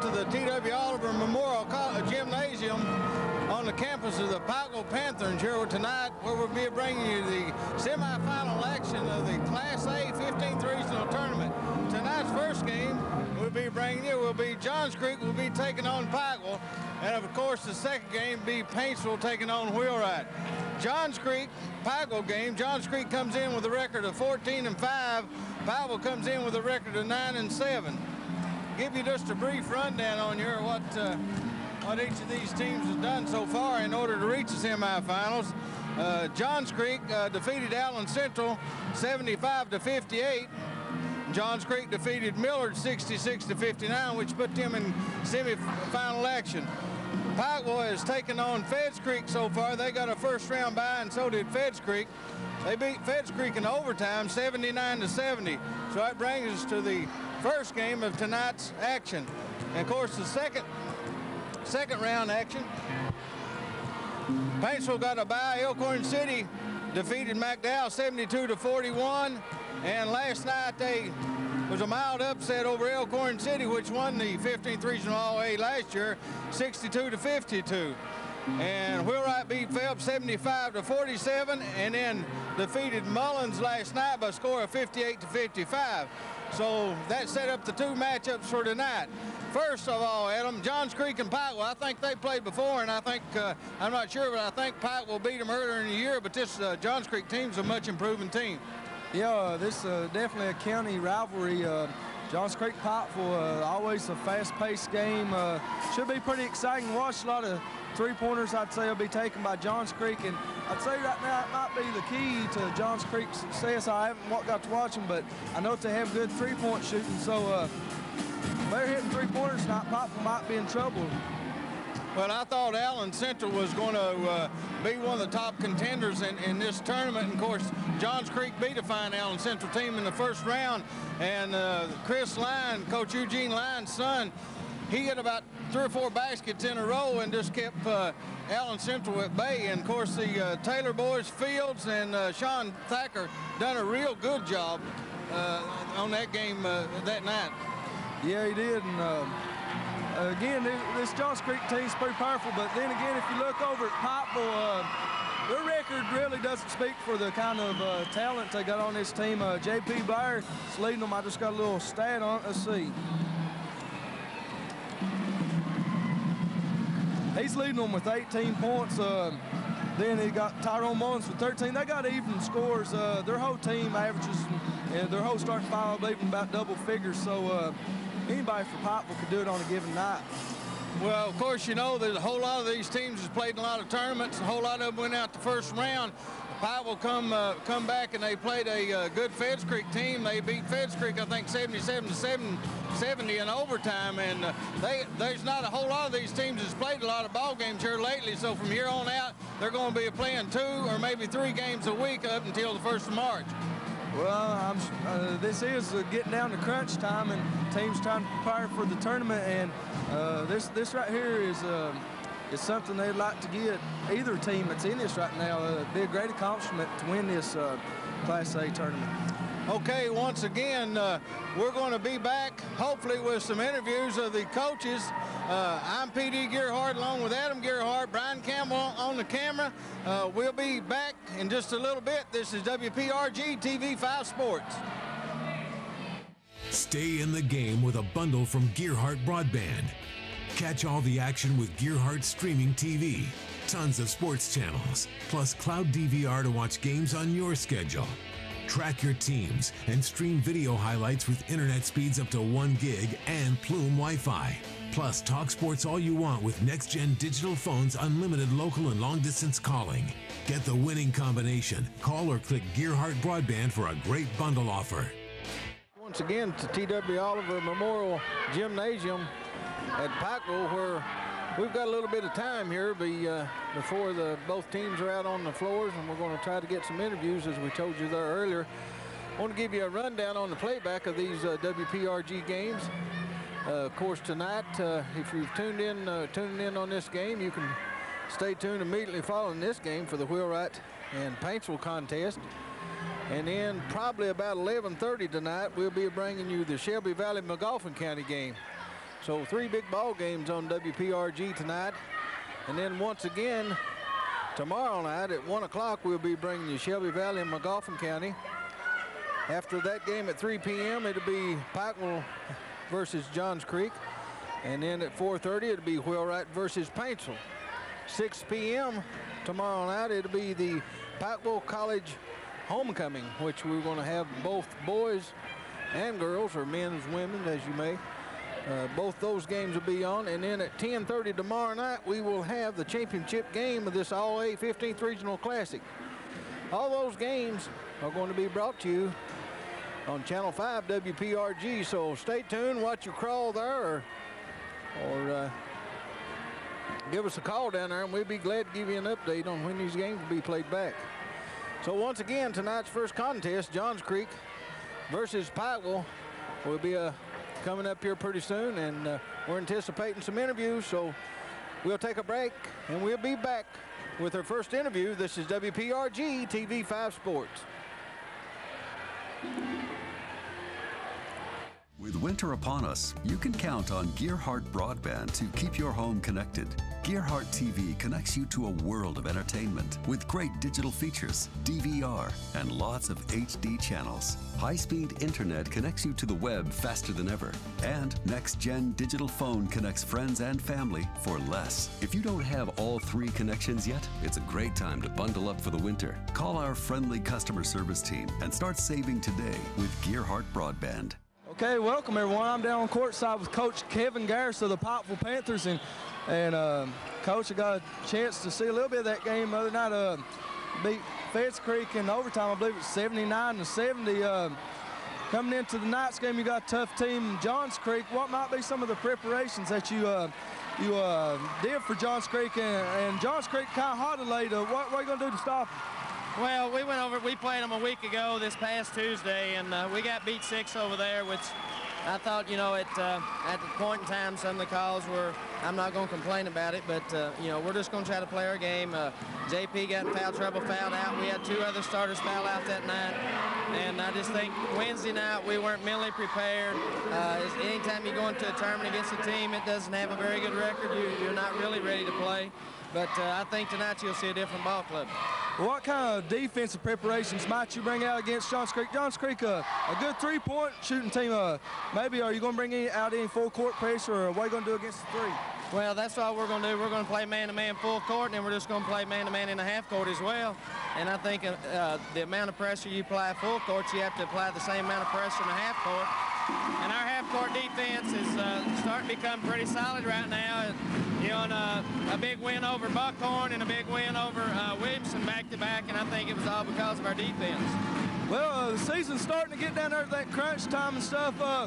to the T.W. Oliver Memorial uh, Gymnasium on the campus of the Pikeville Panthers here tonight where we'll be bringing you the semifinal action of the Class A 15th Regional Tournament. Tonight's first game we'll be bringing you will be Johns Creek will be taking on Pikeville and of course the second game be Paintsville taking on Wheelwright. Johns Creek Pikeville game, Johns Creek comes in with a record of 14 and 5. Pikeville comes in with a record of 9 and 7 give you just a brief rundown on here what uh, what each of these teams has done so far in order to reach the semifinals. Uh, Johns Creek uh, defeated Allen Central 75 to 58. Johns Creek defeated Millard 66 to 59, which put them in semifinal action. Pikeville has taken on Feds Creek so far. They got a first round bye, and so did Feds Creek. They beat Feds Creek in overtime, 79 to 70. So that brings us to the first game of tonight's action. And of course, the second second round action. Paintsville got a bye. Elkhorn City defeated McDowell 72 to 41. And last night they was a mild upset over Elkhorn City, which won the 15th Regional All-A last year, 62 to 52. And Wheelwright beat Phelps 75 to 47, and then defeated Mullins last night by a score of 58 to 55. So that set up the two matchups for tonight. First of all, Adam, Johns Creek and Pikeville, I think they played before, and I think, uh, I'm not sure, but I think Pikeville beat them earlier in the year, but this uh, Johns Creek team's a much improving team. Yeah, uh, this is uh, definitely a county rivalry. Uh, Johns Creek Pikeville, uh, always a fast-paced game. should be pretty exciting watch. A lot of three-pointers, I'd say, will be taken by Johns Creek, and I'd say right now it might be the key to Johns Creek's success. I haven't got to watch them, but I know they have good three-point shooting, so uh, they're hitting three-pointers tonight. Pikeville might be in trouble. Well, I thought Allen Central was going to uh, be one of the top contenders in, in this tournament. And of course, Johns Creek beat a fine Allen Central team in the first round. And uh, Chris Line, Coach Eugene Line's son, he hit about three or four baskets in a row and just kept uh, Allen Central at bay. And of course, the uh, Taylor boys, Fields and uh, Sean Thacker done a real good job uh, on that game uh, that night. Yeah, he did. And uh, again, this, Johns Creek team's pretty powerful. But then again, if you look over at Pikeville, their record really doesn't speak for the kind of uh, talent they got on this team. Uh, J.P. Blair is leading them. I just got a little stat on. Let's see. He's leading them with 18 points. Uh, then he got Tyrone Mullins with 13. They got even scores. Uh, their whole team averages, and their whole starting five I even about double figures. So uh, anybody for Pikeville could do it on a given night. Well, of course, you know, there's a whole lot of these teams has played in a lot of tournaments. A whole lot of them went out the first round. Pikeville come uh, come back and they played a uh, good Feds Creek team. They beat Feds Creek, I think, 77 to 7, 70 in overtime. And uh, they there's not a whole lot of these teams that's played a lot of ball games here lately. So from here on out, they're going to be playing two or maybe three games a week up until the first of March. Well, uh, this is uh, getting down to crunch time, and teams trying to prepare for the tournament. And uh, this this right here is um, is something they'd like to get either team that's in this right now. Uh, be a great accomplishment to win this uh, Class A tournament. Okay, once again, uh, we're going to be back, hopefully, with some interviews of the coaches. Uh, I'm P.D. Gearhart along with Adam Gearhart, Brian Campbell on the camera. Uh, we'll be back in just a little bit. This is WPRG TV 5 Sports. Stay in the game with a bundle from Gearhart Broadband. Catch all the action with Gearhart Streaming TV. Tons of sports channels, plus cloud DVR to watch games on your schedule. Track your teams and stream video highlights with internet speeds up to 1 gig and Plume Wi Fi. Plus, talk sports all you want with next gen digital phones, unlimited local and long distance calling. Get the winning combination. Call or click Gearhart Broadband for a great bundle offer. Once again to TW Oliver Memorial Gymnasium at Pikeville where we've got a little bit of time here uh, before the both teams are out on the floors and we're going to try to get some interviews as we told you there earlier. I want to give you a rundown on the playback of these uh, WPRG games. Uh, of course, tonight, uh, if you've tuned in, uh, tuning in on this game, you can stay tuned immediately following this game for the Wheelwright and Paintsville contest. And then probably about 11.30 tonight, we'll be bringing you the Shelby Valley Magoffin County game. So three big ball games on WPRG tonight. And then once again, tomorrow night at 1 o'clock, we'll be bringing you Shelby Valley and Magoffin County. After that game at 3 p.m., it'll be Pikeville versus Johns Creek. And then at 4.30, it'll be Wheelwright versus Paintsville. 6 p.m. tomorrow night, it'll be the Pikeville College homecoming, which we're going to have both boys and girls, or men's, women, as you may. Uh, both those games will be on. And then at 10.30 tomorrow night, we will have the championship game of this All-A 15th Regional Classic. All those games are going to be brought to you on Channel 5 WPRG. So stay tuned, watch your crawl there, or, or uh, give us a call down there, and we'll be glad to give you an update on when these games will be played back. So once again, tonight's first contest, Johns Creek versus Pikeville, will be a coming up here pretty soon, and uh, we're anticipating some interviews, so we'll take a break, and we'll be back with our first interview. This is WPRG TV5 Sports. With winter upon us, you can count on Gearhart Broadband to keep your home connected. Gearhart TV connects you to a world of entertainment with great digital features, DVR, and lots of HD channels. High speed internet connects you to the web faster than ever. And next gen digital phone connects friends and family for less. If you don't have all three connections yet, it's a great time to bundle up for the winter. Call our friendly customer service team and start saving today with Gearhart Broadband. Okay, welcome everyone. I'm down on courtside with Coach Kevin Garris of the Pikeville Panthers, and and uh, Coach, I got a chance to see a little bit of that game the other night. Uh, beat Feds Creek in overtime. I believe it's 79 to 70. Uh, coming into the night's game, you got a tough team, Johns Creek. What might be some of the preparations that you uh, you uh, did for Johns Creek and, and Johns Creek kind of to late. What, what are you going to do to stop them? Well, we went over, we played them a week ago this past Tuesday, and uh, we got beat six over there, which I thought, you know, at, uh, at the point in time, some of the calls were, I'm not going to complain about it, but, uh, you know, we're just going to try to play our game. Uh, JP got in foul trouble, fouled out. We had two other starters foul out that night, and I just think Wednesday night we weren't mentally prepared. Uh, anytime you go into a tournament against a team that doesn't have a very good record, you, you're not really ready to play. But uh, I think tonight you'll see a different ball club. What kind of defensive preparations might you bring out against Johns Creek? Johns Creek, uh, a good three-point shooting team. Uh, maybe are you going to bring any, out any full-court pressure, or what are you going to do against the three? Well, that's all we're going to do. We're going to play man-to-man full court, and then we're just going to play man-to-man in the half court as well. And I think uh, the amount of pressure you apply full court, you have to apply the same amount of pressure in the half court. And our half-court defense is uh, starting to become pretty solid right now. You know, a, a, big win over Buckhorn and a big win over uh, Williamson back-to-back, -back, and I think it was all because of our defense. Well, uh, the season's starting to get down there to that crunch time and stuff. Uh,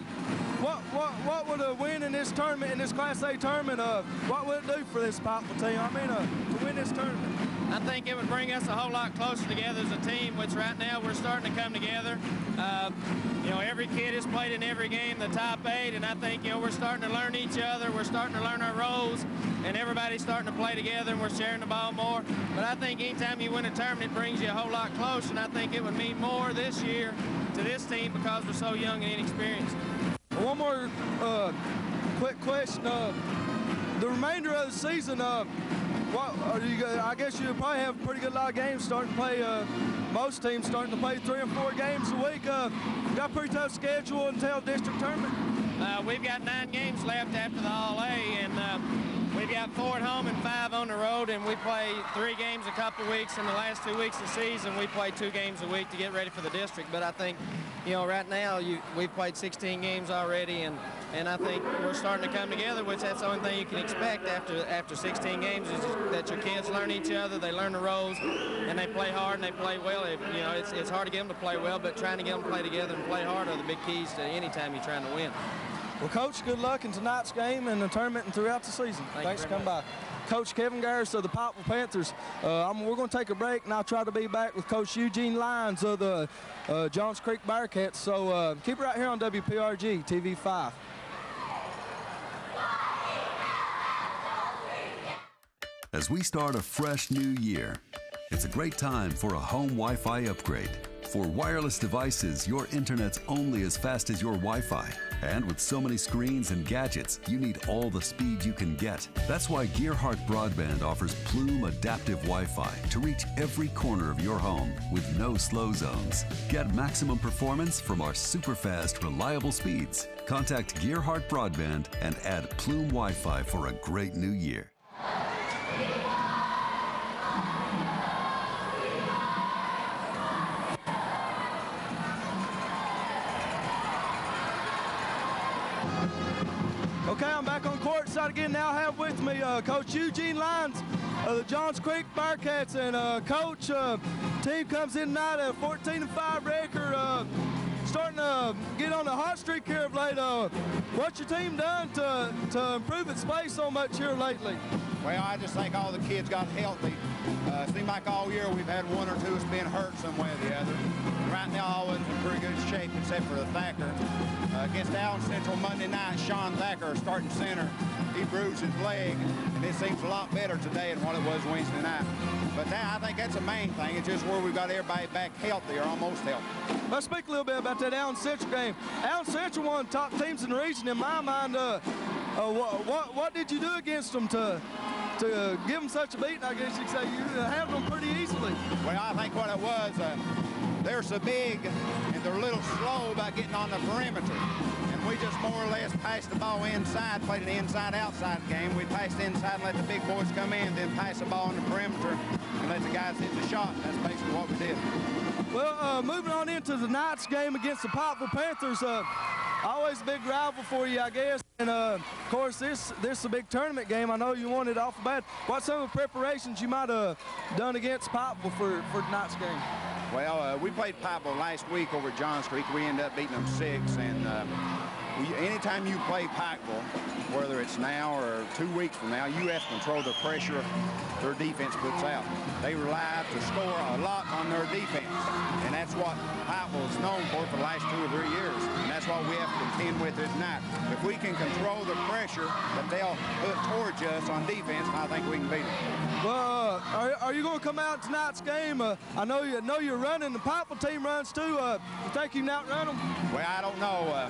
what what what would a win in this tournament, in this Class A tournament, uh, what would it do for this Pikeville team? I mean, uh, to win this tournament. I think it would bring us a whole lot closer together as a team, which right now we're starting to come together. Uh, you know, every kid has played in every game, the top eight, and I think, you know, we're starting to learn each other. We're starting to learn our roles, and everybody's starting to play together, and we're sharing the ball more. But I think anytime you win a tournament, it brings you a whole lot closer, and I think it would mean more this year to this team because we're so young and inexperienced. One more uh, quick question. Uh, the remainder of the season, uh, what you, I guess you probably have a pretty good lot of games starting to play. Uh, most teams starting to play three or four games a week. Uh, got a pretty tough schedule until district tournament. Uh, we've got nine games left after the All A, and uh, we've got four at home and five on the road, and we play three games a couple weeks. In the last two weeks of the season, we play two games a week to get ready for the district. But I think, you know, right now you, we've played 16 games already, and and I think we're starting to come together, which that's the only thing you can expect after after 16 games is that your kids learn each other, they learn the roles, and they play hard and they play well. If, you know, it's, it's hard to get them to play well, but trying to get them to play together and play hard are the big keys to any time you're trying to win. Well, Coach, good luck in tonight's game and the tournament and throughout the season. Thank Thanks for coming by. Coach Kevin Garris of the Pikeville Panthers. Uh, we're going to take a break, and I'll try to be back with Coach Eugene Lyons of the uh, Johns Creek Bearcats. So uh, keep it right here on WPRG TV5. As we start a fresh new year, it's a great time for a home Wi-Fi upgrade. For wireless devices, your internet's only as fast as your Wi-Fi And with so many screens and gadgets, you need all the speed you can get. That's why Gearhart Broadband offers Plume Adaptive Wi Fi to reach every corner of your home with no slow zones. Get maximum performance from our super fast, reliable speeds. Contact Gearhart Broadband and add Plume Wi Fi for a great new year. Okay, I'm back on court side again. Now I have with me uh, Coach Eugene Lyons of the Johns Creek Bearcats. And uh, Coach, uh, team comes in tonight at a 14 and 5 record. Uh, starting to get on the hot streak here of late. Uh, what's your team done to, to improve its play so much here lately? Well, I just think all the kids got healthy. Uh, seemed like all year we've had one or two that's been hurt some way or the other. Right now, all us in pretty good shape except for the Thacker. Uh, against Allen Central Monday night, Sean Thacker, starting center, he bruised his leg, and it seems a lot better today than what it was Wednesday night. But that, I think that's the main thing. It's just where we've got everybody back healthy or almost healthy. Let's speak a little bit about that Allen Central game. Allen Central, one top teams in the region, in my mind. Uh, uh, what, what, what did you do against them to to uh, give them such a beating? I guess you could say you handled them pretty easily. Well, I think what it was, uh, they're so big and they're a little slow about getting on the perimeter. And we just more or less passed the ball inside, played an inside-outside game. We passed inside and let the big boys come in, then pass the ball on the perimeter and let the guys hit the shot. That's basically what we did. Well, uh, moving on into the night's game against the Pikeville Panthers, uh, always a big rival for you, I guess. And uh, of course, this this is a big tournament game. I know you wanted off the bat. What some of the preparations you might have done against Pikeville for for tonight's game? Well, uh, we played Pikeville last week over Johns Creek. We ended up beating them six. And uh, we, anytime you play Pikeville, whether it's now or two weeks from now, you have to control the pressure their defense puts out. They rely to score a lot on their defense, and that's what Pikeville is known for for the last two or three years, that's what we have to contend with tonight. If we can control the pressure that they'll put towards us on defense, I think we can beat them. Well, uh, are, are, you going to come out tonight's game? Uh, I know you know you're running. The Pikeville team runs too. Uh, you think you can outrun them? Well, I don't know. Uh,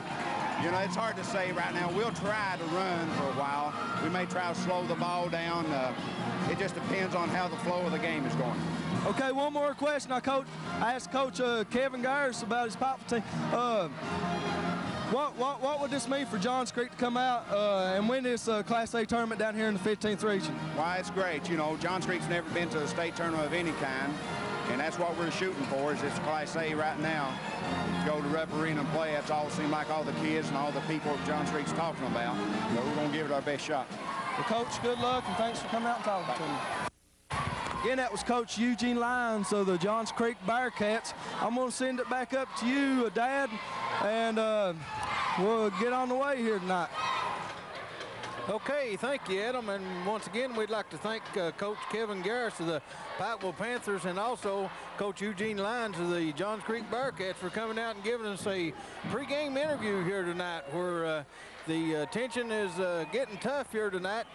you know, it's hard to say right now. We'll try to run for a while. We may try to slow the ball down. Uh, it just depends on how the flow of the game is going. Okay, one more question. I coach. I asked Coach uh, Kevin Garris about his Pikeville team. Uh, what, what, what would this mean for Johns Creek to come out uh, and win this uh, Class A tournament down here in the 15th region? Why, it's great. You know, Johns Creek's never been to a state tournament of any kind, and that's what we're shooting for is it's Class A right now. Go to Rupp Arena and play. That's all it seems like all the kids and all the people Johns Creek's talking about. So we're going to give it our best shot. Well, Coach, good luck, and thanks for coming out and talking Bye. to me. Again, that was Coach Eugene Lyons of the Johns Creek Bearcats. I'm going to send it back up to you, Dad, and uh, we'll get on the way here tonight. Okay, thank you, Adam. And once again, we'd like to thank uh, Coach Kevin Garris of the Pikeville Panthers and also Coach Eugene Lyons of the Johns Creek Bearcats for coming out and giving us a pregame interview here tonight where uh, the uh, tension is uh, getting tough here tonight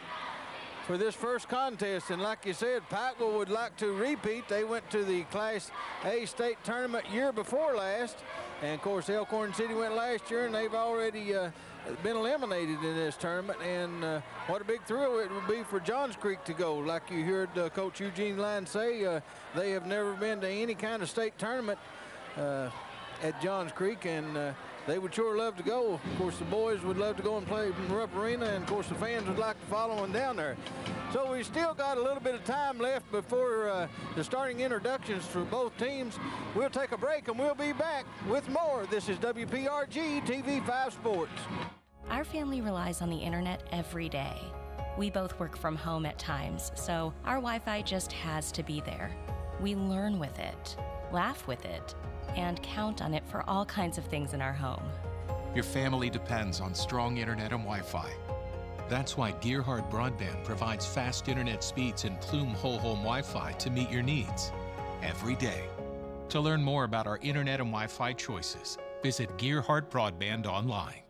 for this first contest. And like you said, Pikeville would like to repeat. They went to the Class A state tournament year before last. And of course, Elkhorn City went last year and they've already uh, been eliminated in this tournament. And uh, what a big thrill it would be for Johns Creek to go. Like you heard uh, Coach Eugene Lyons say, uh, they have never been to any kind of state tournament uh, at Johns Creek. And uh, they would sure love to go. Of course, the boys would love to go and play in Rupp Arena, and of course, the fans would like to follow them down there. So we still got a little bit of time left before uh, the starting introductions for both teams. We'll take a break, and we'll be back with more. This is WPRG TV5 Sports. Our family relies on the internet every day. We both work from home at times, so our Wi Fi just has to be there. We learn with it, laugh with it, and count on it for all kinds of things in our home. Your family depends on strong internet and Wi Fi. That's why Gearhart Broadband provides fast internet speeds and Plume Whole Home Wi Fi to meet your needs every day. To learn more about our internet and Wi Fi choices, visit Gearhart Broadband online.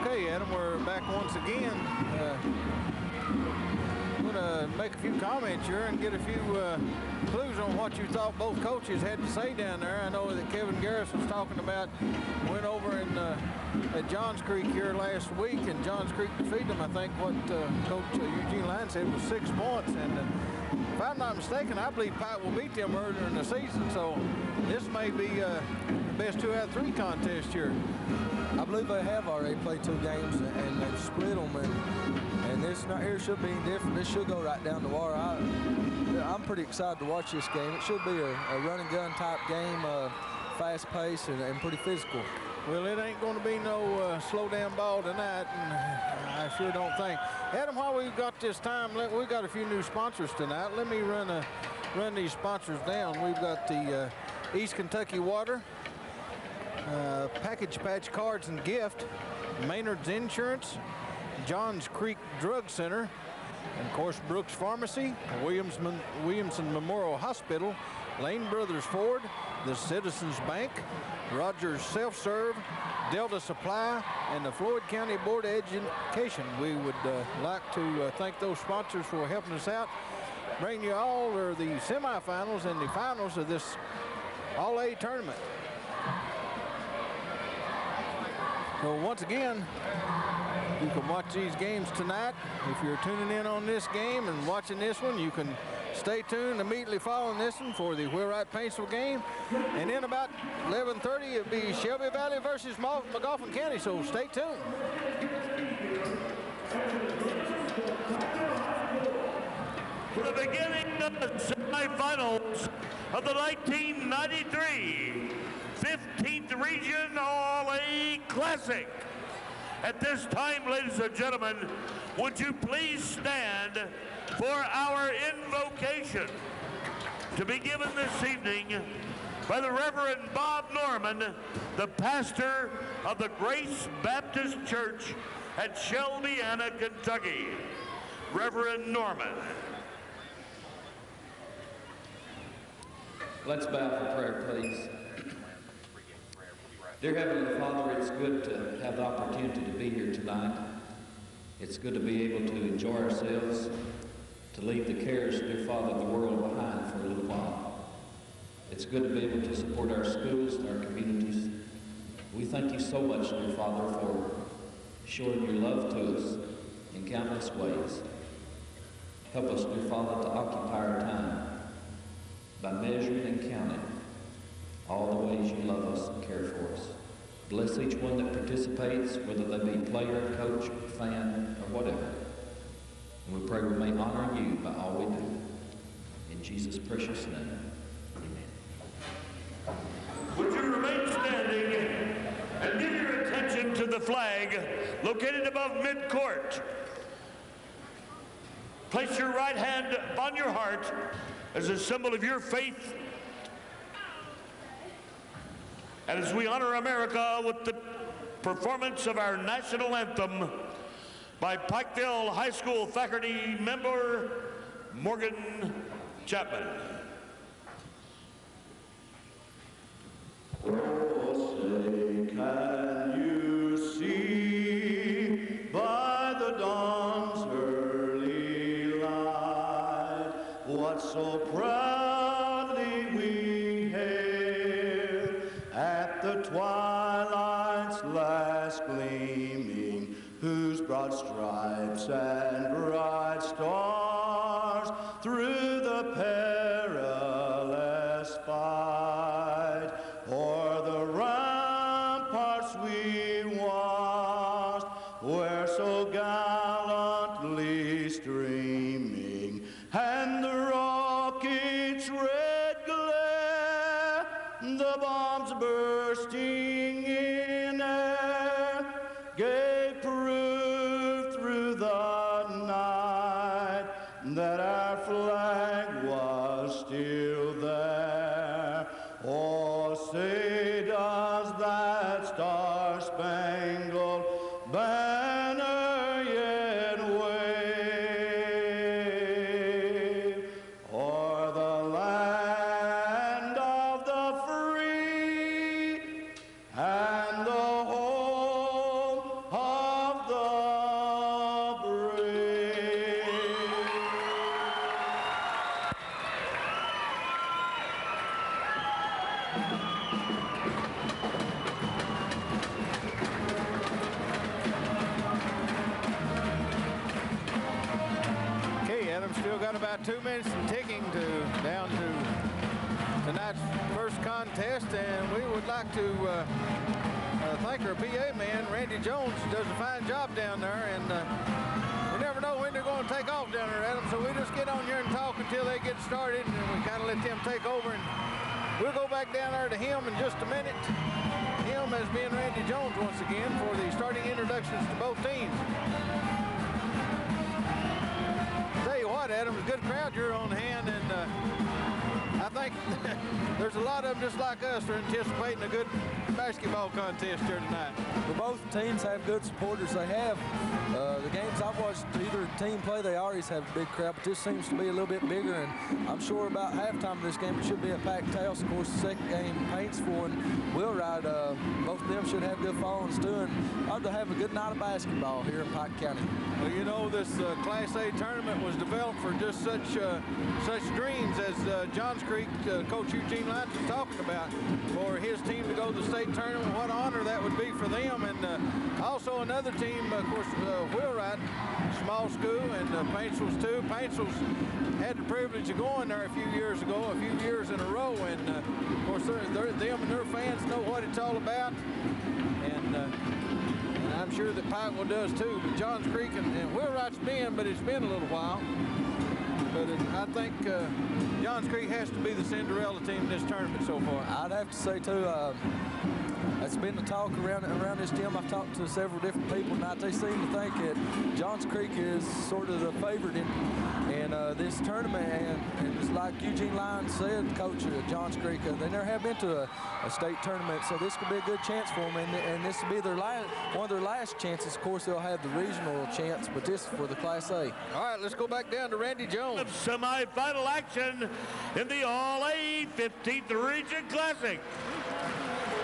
Okay, Adam, we're back once again. Uh, make a few comments here and get a few uh, clues on what you thought both coaches had to say down there. I know that Kevin Garris was talking about went over in uh, at Johns Creek here last week, and Johns Creek defeated them. I think what uh, Coach uh, Eugene Lyon said was six points, and uh, if I'm not mistaken, I believe Pikeville beat them earlier in the season. So this may be the best two out of three contest here. I believe they have already played two games and they've split them, and, and this here should be different. This should go right down the wire. I, am pretty excited to watch this game. It should be a, a run and gun type game, uh, fast pace and, and, pretty physical. Well, it ain't going to be no uh, slow down ball tonight, and I sure don't think. Adam, while we've got this time, we've got a few new sponsors tonight. Let me run a, run these sponsors down. We've got the uh, East Kentucky Water, uh, Package Patch Cards and Gift, Maynard's Insurance, Johns Creek Drug Center, and of course Brooks Pharmacy, Williamson, Williamson Memorial Hospital, Lane Brothers Ford, the Citizens Bank, Rogers Self-Serve, Delta Supply, and the Floyd County Board of Education. We would uh, like to uh, thank those sponsors for helping us out. Bring you all or the semifinals and the finals of this All-A tournament. So once again, you can watch these games tonight. If you're tuning in on this game and watching this one, you can stay tuned immediately following this one for the Wheelwright Paintsville game. And then about 11.30, it'll be Shelby Valley versus Magoffin County, so stay tuned. For the beginning of the semifinals of the 1993 15th Region All-A Classic. At this time, ladies and gentlemen, would you please stand for our invocation to be given this evening by the Reverend Bob Norman, the pastor of the Grace Baptist Church at Shelbiana, Kentucky. Reverend Norman. Let's bow for prayer, please. Dear Heavenly Father, it's good to have the opportunity to be here tonight. It's good to be able to enjoy ourselves, to leave the cares, dear Father, of the world behind for a little while. It's good to be able to support our schools and our communities. We thank you so much, dear Father, for showing your love to us in countless ways. Help us, dear Father, to occupy our time by measuring and counting all the ways you love us and care for us. Bless each one that participates, whether they be player, coach, fan, or whatever. And we pray we may honor you by all we do. In Jesus' precious name, amen. Would you remain standing and give your attention to the flag located above mid-court? Place your right hand upon your heart as a symbol of your faith as we honor America with the performance of our national anthem by Pikeville High School faculty member Morgan Chapman. Lot of them just like us. Are anticipating a good basketball contest here tonight. Well, both teams have good supporters. They have. Uh, the games I've watched either team play, they always have a big crowd, but this seems to be a little bit bigger, and I'm sure about halftime of this game it should be a packed house. Of course, the second game, Paintsville and Wheelwright, uh, both of them should have good followings too, and ought to have a good night of basketball here in Pike County. Well, you know, this uh, Class A tournament was developed for just such uh, such dreams as uh, Johns Creek uh, coach Eugene Lyons was talking about for his team to go to the state tournament. What honor that would be for them. And uh, also another team, of course, uh, Wheelwright, small school, and uh, Paintsville's too. Paintsville's had the privilege of going there a few years ago, a few years in a row. And, uh, of course, they're, they're, them and their fans know what it's all about. And, uh, and I'm sure that Pikeville does too. But Johns Creek and, and Wheelwright's been, but it's been a little while. But it, I think uh, Johns Creek has to be the Cinderella team in this tournament so far. I'd have to say too, uh, that's been the talk around around this gym. I've talked to several different people tonight. They seem to think that Johns Creek is sort of the favorite in, in uh, this tournament. And, and it's like Eugene Lyons said, coach at Johns Creek, uh, they never have been to a, a, state tournament, so this could be a good chance for them. And, and this will be their last, one of their last chances. Of course, they'll have the regional chance, but this for the Class A. All right, let's go back down to Randy Jones. Semi-final action in the All-A 15th Region Classic.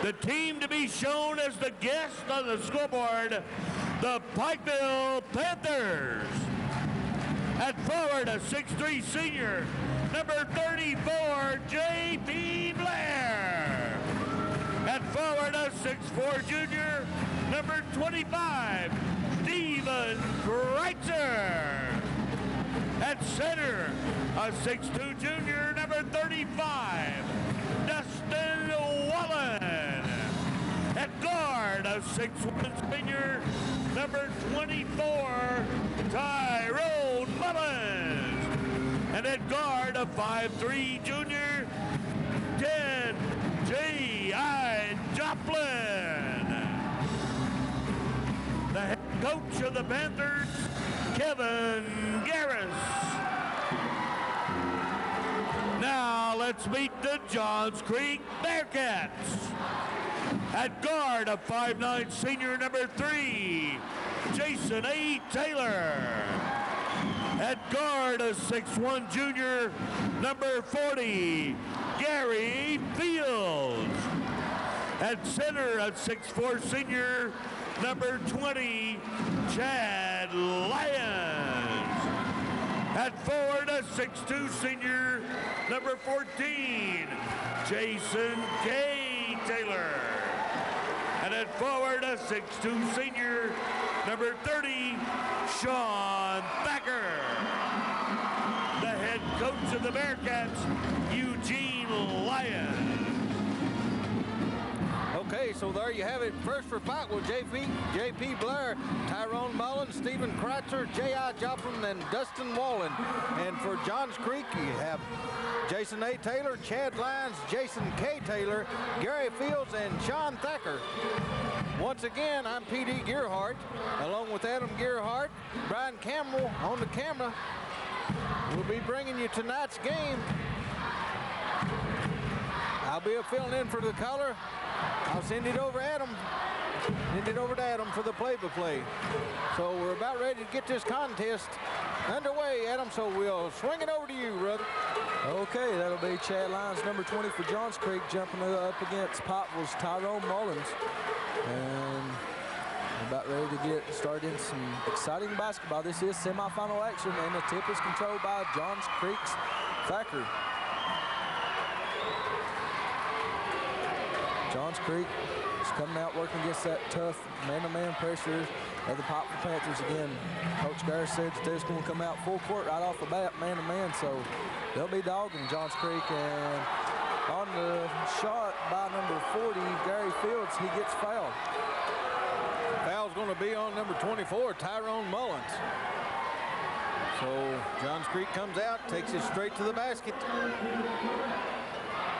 The team to be shown as the guest on the scoreboard, the Pikeville Panthers. At forward, a 6'3 senior, number 34, J.P. Blair. At forward, a 6'4 junior, number 25, Steven Kreitzer. At center, a 6'2 junior, number 35, Dustin Wallen. At guard, a 6'1 senior, number 24, Tyrone Mullins. And at guard, a 5'3 junior, 10, J.I. Joplin. The head coach of the Panthers, Kevin Garris. Now let's meet the Johns Creek Bearcats. At guard, a 5'9 senior number three, Jason A. Taylor. At guard, a 6'1 junior number 40, Gary Fields. At center, a 6'4 senior number 20, Chad Lyons. At forward, a 6'2 senior, number 14, Jason K. Taylor. And at forward, a 6'2 senior, number 30, Sean Thacker. The head coach of the Bearcats, Eugene Lyons. Okay, so there you have it. First for Pikeville, JP, JP Blair, Tyrone Mullins, Stephen Kreitzer, J.I. Joplin, and Dustin Wallen. And for Johns Creek, you have Jason A. Taylor, Chad Lyons, Jason K. Taylor, Gary Fields, and Sean Thacker. Once again, I'm P.D. Gearhart, along with Adam Gearhart, Brian Campbell on the camera. We'll be bringing you tonight's game. I'll be filling in for the caller. I'll send it over Adam. Send it over to Adam for the play-by-play. So we're about ready to get this contest underway, Adam. So we'll swing it over to you, brother. Okay, that'll be Chad Lyons, number 20 for Johns Creek, jumping up against Pikeville's Tyrone Mullins. And about ready to get started in some exciting basketball. This is semifinal action, and the tip is controlled by Johns Creek's Thacker. Johns Creek is coming out working against that tough man-to-man pressure of the Pikeville Panthers again. Coach Garris said that they're going to come out full court right off the bat, man-to-man, -man, so they'll be dogging Johns Creek. And on the shot by number 40, Gary Fields, he gets fouled. Foul's going to be on number 24, Tyrone Mullins. So Johns Creek comes out, takes it straight to the basket.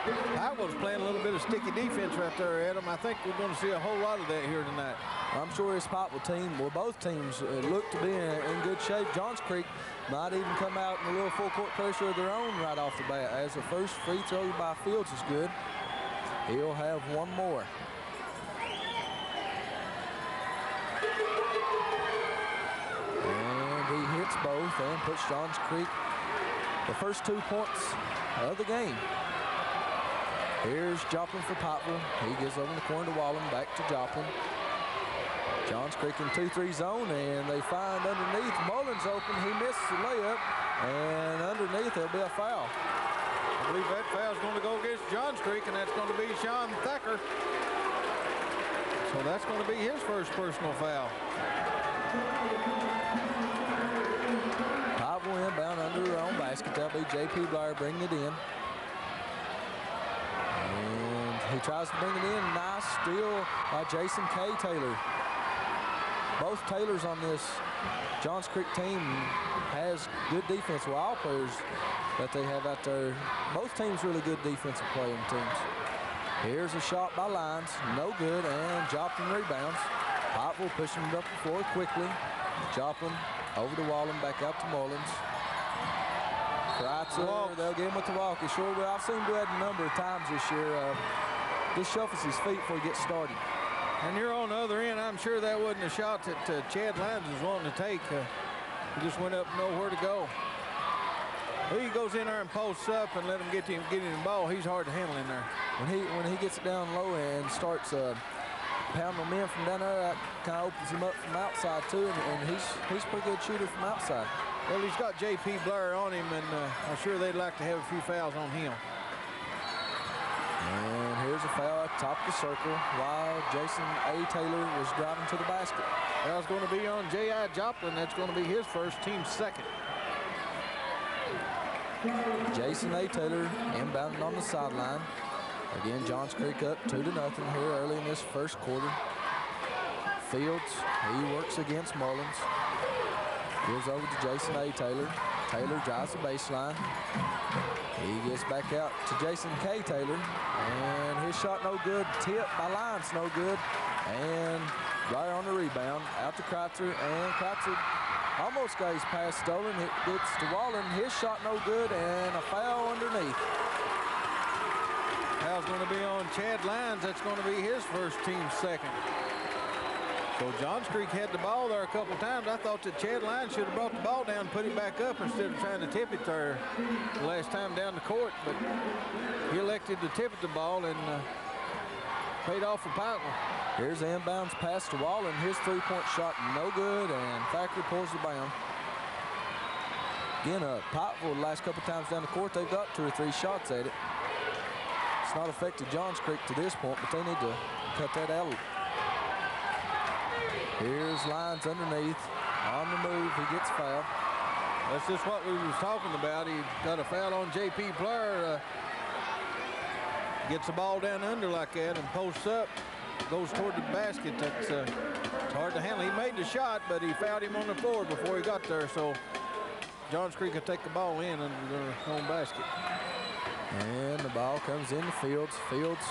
Pikeville's playing a little bit of sticky defense right there, Adam. I think we're going to see a whole lot of that here tonight. I'm sure this Pikeville team, well, both teams uh, look to be in, in, good shape. Johns Creek might even come out in a little full court pressure of their own right off the bat. As the first free throw by Fields is good, he'll have one more. And he hits both and puts Johns Creek the first two points of the game. Here's Joplin for Pikeville. He gives over in the corner to Wallen, back to Joplin. Johns Creek in 2-3 zone, and they find underneath. Mullins open. He misses the layup, and underneath there'll be a foul. I believe that foul's going to go against Johns Creek, and that's going to be Sean Thacker. So that's going to be his first personal foul. Pikeville inbound under their own basket. That'll be J.P. Blair bringing it in. And he tries to bring it in. Nice steal by Jason K. Taylor. Both Taylors on this Johns Creek team has good defense. Well, all players that they have out there, both teams really good defensive playing teams. Here's a shot by Lyons, no good, and Joplin rebounds. Pikeville pushing it up the floor quickly. Joplin over to Wallen, back out to Mullins. Kreitzer, they'll get him with the walk. He sure will. I've seen that a number of times this year. Uh, just shuffles his feet before he gets started. And you're on the other end. I'm sure that wasn't a shot that uh, Chad Lyons was wanting to take. Uh, he just went up nowhere to go. He goes in there and posts up and let him get him get him the ball. He's hard to handle in there. When he when he gets it down low and starts uh, pounding in from down there, that kind of opens him up from outside too. And, and he's he's a pretty good shooter from outside. Well, he's got J.P. Blair on him, and uh, I'm sure they'd like to have a few fouls on him. And here's a foul at the top of the circle while Jason A. Taylor was driving to the basket. Foul's going to be on J.I. Joplin. That's going to be his first, team second. Jason A. Taylor inbounding on the sideline. Again, Johns Creek up two to nothing here early in this first quarter. Fields, he works against Mullins. Gives over to Jason A. Taylor. Taylor drives the baseline. He gets back out to Jason K. Taylor. And his shot no good. Tip by Lyons no good. And right on the rebound. Out to Kreitzer. And Kreitzer almost got his pass stolen. It gets to Wallen. His shot no good. And a foul underneath. Foul's going to be on Chad Lyons. That's going to be his first team second. So Johns Creek had the ball there a couple times. I thought that Chad Lyons should have brought the ball down, put it back up instead of trying to tip it there the last time down the court. But he elected to tip it the ball and uh, paid off for Pikeville. Here's the inbounds pass to Wallen. His three-point shot no good, and Thacker pulls the bound. Again, uh, Pikeville the last couple times down the court, they've got two or three shots at it. It's not affected Johns Creek to this point, but they need to cut that out. Here's Lyons underneath. On the move, he gets fouled. That's just what we was talking about. He got a foul on J.P. Blair. Uh, gets the ball down under like that and posts up, goes toward the basket. That's uh, it's hard to handle. He made the shot, but he fouled him on the floor before he got there. So Johns Creek will take the ball in under their own basket. And the ball comes in the Fields. Fields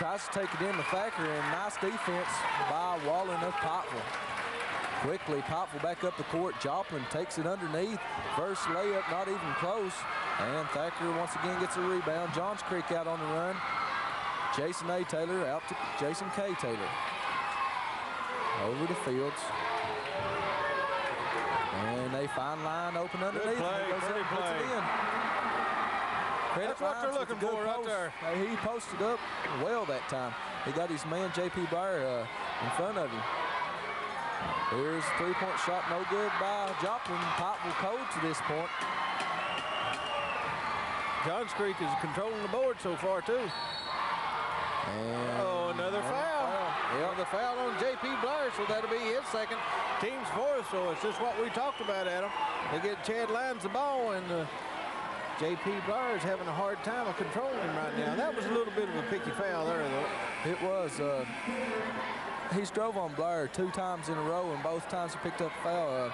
tries to take it in to Thacker, and nice defense by Wallen of Pikeville. Quickly, Pikeville back up the court. Joplin takes it underneath. First layup, not even close. And Thacker once again gets a rebound. Johns Creek out on the run. Jason A. Taylor out to Jason K. Taylor. Over to Fields. And they find line open underneath. Good play, goes pretty up, puts play. it in. Credit That's what they're looking for right post. there. He posted up well that time. He got his man J.P. Blair uh, in front of him. Here's a three-point shot, no good by Joplin. Pikeville cold to this point. Johns Creek is controlling the board so far too. And Oh, another foul. foul on J.P. Blair, so that'll be his second. Team's fourth, so it's just what we talked about, Adam. They get Chad Lyons the ball, and uh, J.P. Blair is having a hard time of controlling him right now. That was a little bit of a picky foul there, though. It was. Uh, he's drove on Blair two times in a row, and both times he picked up a foul. Uh,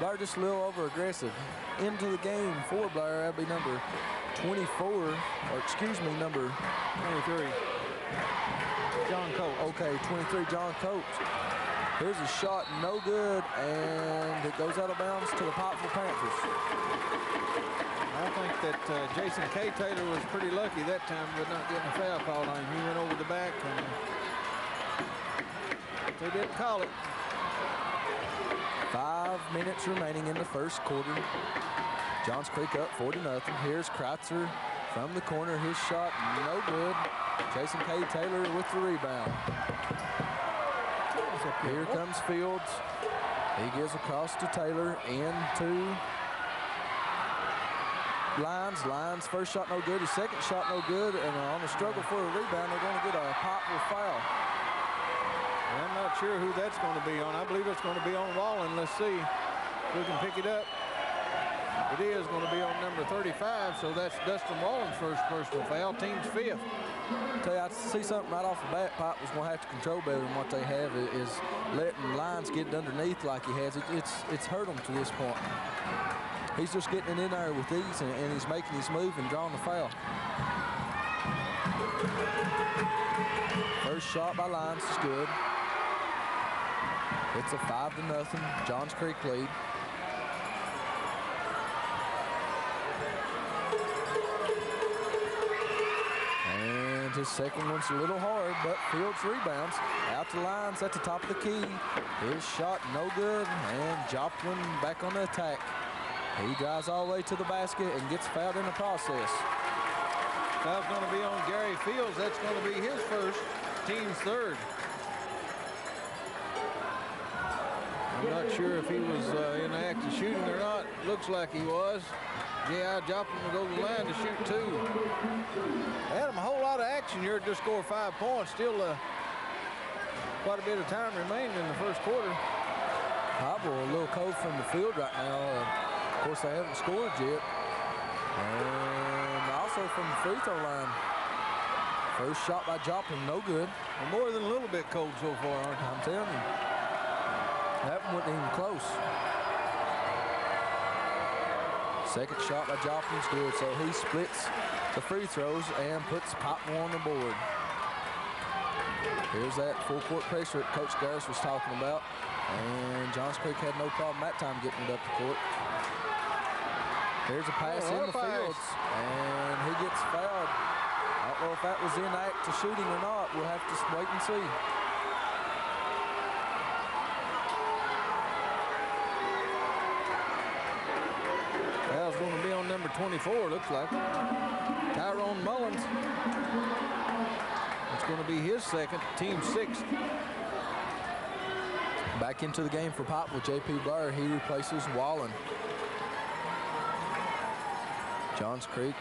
Blair just a little over aggressive. Into the game for Blair, that'd be number 24, or excuse me, number 23. John Coates. Okay, 23, John Coates. Here's a shot, no good, and it goes out of bounds to the Pikeville Panthers. Think that uh, Jason K. Taylor was pretty lucky that time with not getting a foul called on him. He went over the back, and they didn't call it. Five minutes remaining in the first quarter. Johns Creek up 40 nothing. Here's Kreitzer from the corner. His shot no good. Jason K. Taylor with the rebound. Here comes Fields. He gives across to Taylor and to Lyons. Lines, first shot no good. His second shot no good. And uh, on the struggle for a rebound, they're going to get a Pikeville foul. I'm not sure who that's going to be on. I believe it's going to be on Wallen. Let's see if we can pick it up. It is going to be on number 35, so that's Dustin Wallen's first personal foul, team's fifth. Tell you, I see something right off the bat. Pop was going to have to control better than what they have is letting Lyons get underneath like he has. It, it's it's hurt him to this point. He's just getting it in there with ease, and, and he's making his move and drawing the foul. First shot by Lyons is good. It's a five to nothing. Johns Creek lead. And his second one's a little hard, but Fields rebounds. Out to Lyons at the top of the key. His shot no good, and Joplin back on the attack. He drives all the way to the basket and gets fouled in the process. Foul's going to be on Gary Fields. That's going to be his first, team's third. I'm not sure if he was uh, in the act of shooting or not. Looks like he was. Yeah, Joplin will go to the line to shoot two. Adam, a whole lot of action here to score five points. Still uh, quite a bit of time remaining in the first quarter. Hobble a little cold from the field right now. Uh, course, they haven't scored yet. And also from the free throw line. First shot by Joplin, no good. Well, more than a little bit cold so far, aren't I'm telling you. That one wasn't even close. Second shot by Joplin's good, so he splits the free throws and puts Pikeville on the board. Here's that full court pressure that Coach Garris was talking about. And Johns Creek had no problem that time getting it up the court. Here's a pass Oh, in the fields, and he gets fouled. I don't know if that was in act to shooting or not. We'll have to wait and see. Foul's going to be on number 24, looks like. Tyrone Mullins. It's going to be his second, team sixth. Back into the game for Pikeville, J.P. Blair. He replaces Wallen. Johns Creek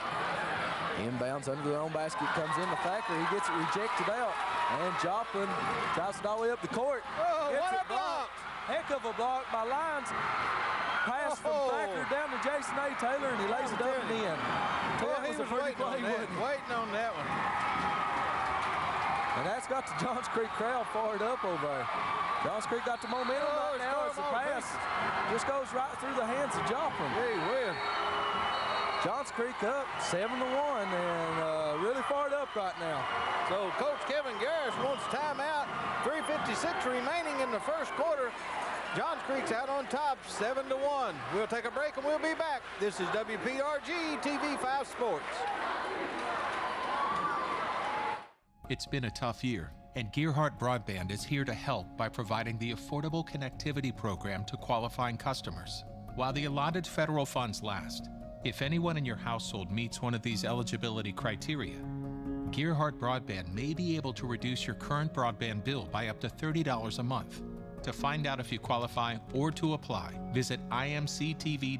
inbounds under their own basket, comes in the Thacker. He gets it rejected out. And Joplin drives it all the way up the court. Oh, Gets what a block! Heck of a block by Lyons. Pass from Oh. Thacker down to Jason A. Taylor, and he lays it up and in. Well, he was a pretty waiting on that, waiting on that one. And that's got the Johns Creek crowd fired up over there. Johns Creek got the momentum Oh, right now. it's It's a going all pass. Just goes right through the hands of Joplin. Hey, win. Johns Creek up seven to one and uh, really fired up right now. So Coach Kevin Garris wants timeout. 3.56 remaining in the first quarter. Johns Creek's out on top, 7 to 1. We'll take a break and we'll be back. This is WPRG TV5 Sports. It's been a tough year, and Gearhart Broadband is here to help by providing the Affordable Connectivity Program to qualifying customers. While the allotted federal funds last, if anyone in your household meets one of these eligibility criteria, Gearhart Broadband may be able to reduce your current broadband bill by up to $30 a month. To find out if you qualify or to apply, visit imctv.com/acp.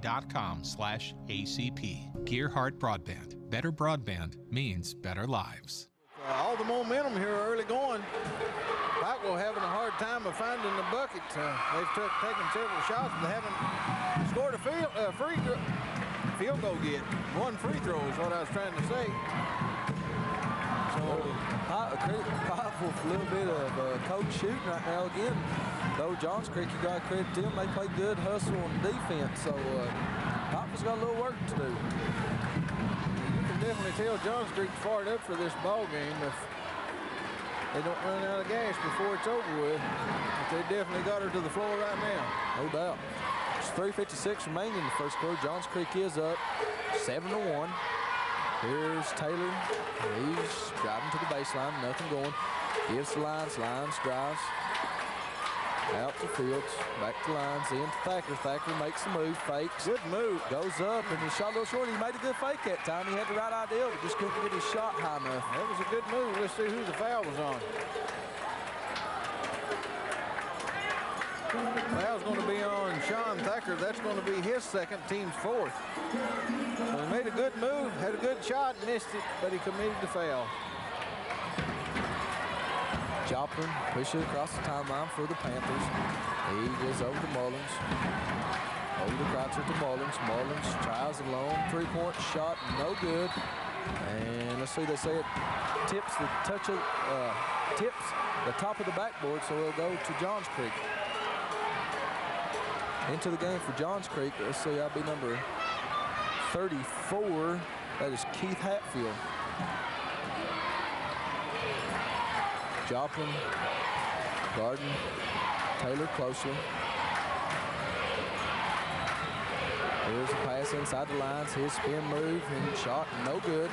Gearhart Broadband. Better broadband means better lives. Uh, all the momentum here early going. Pikeville having a hard time of finding the bucket. Uh, they've took, taken several shots, but haven't scored a field, uh, free field goal get. One free throw is what I was trying to say. So, a little bit of uh, coach shooting right now again. Though Johns Creek, you got credit to them. They play good hustle on defense. So uh, Pikeville's got a little work to do. You can definitely tell Johns Creek's fired up for this ball game. If they don't run out of gas before it's over with. But they definitely got her to the floor right now. No doubt. It's 3.56 remaining in the first quarter. Johns Creek is up 7 to 1. Here's Taylor. He's driving to the baseline, nothing going. Gives the Lyons, Lyons drives. Out to Fields, back to Lyons, in to Thacker. Thacker makes the move, fakes. Good move. Goes up, and he shot a little short. He made a good fake that time. He had the right idea, but just couldn't get his shot high enough. That was a good move. Let's see who the foul was on. Foul's going to be on Sean Thacker. That's going to be his second, team's fourth. So he made a good move, had a good shot, missed it, but he committed the foul. Joplin pushes across the timeline for the Panthers. He goes over to Mullins. Over the Croucher to Mullins. Mullins tries a long three-point shot, no good. And let's see, they say it tips the touch of, uh, tips the top of the backboard, so it'll go to Johns Creek. Into the game for Johns Creek. Let's see, I'll be number 34. That is Keith Hatfield. Joplin, Garden, Taylor closely. Here's a pass inside the lines. His spin move and shot, no good.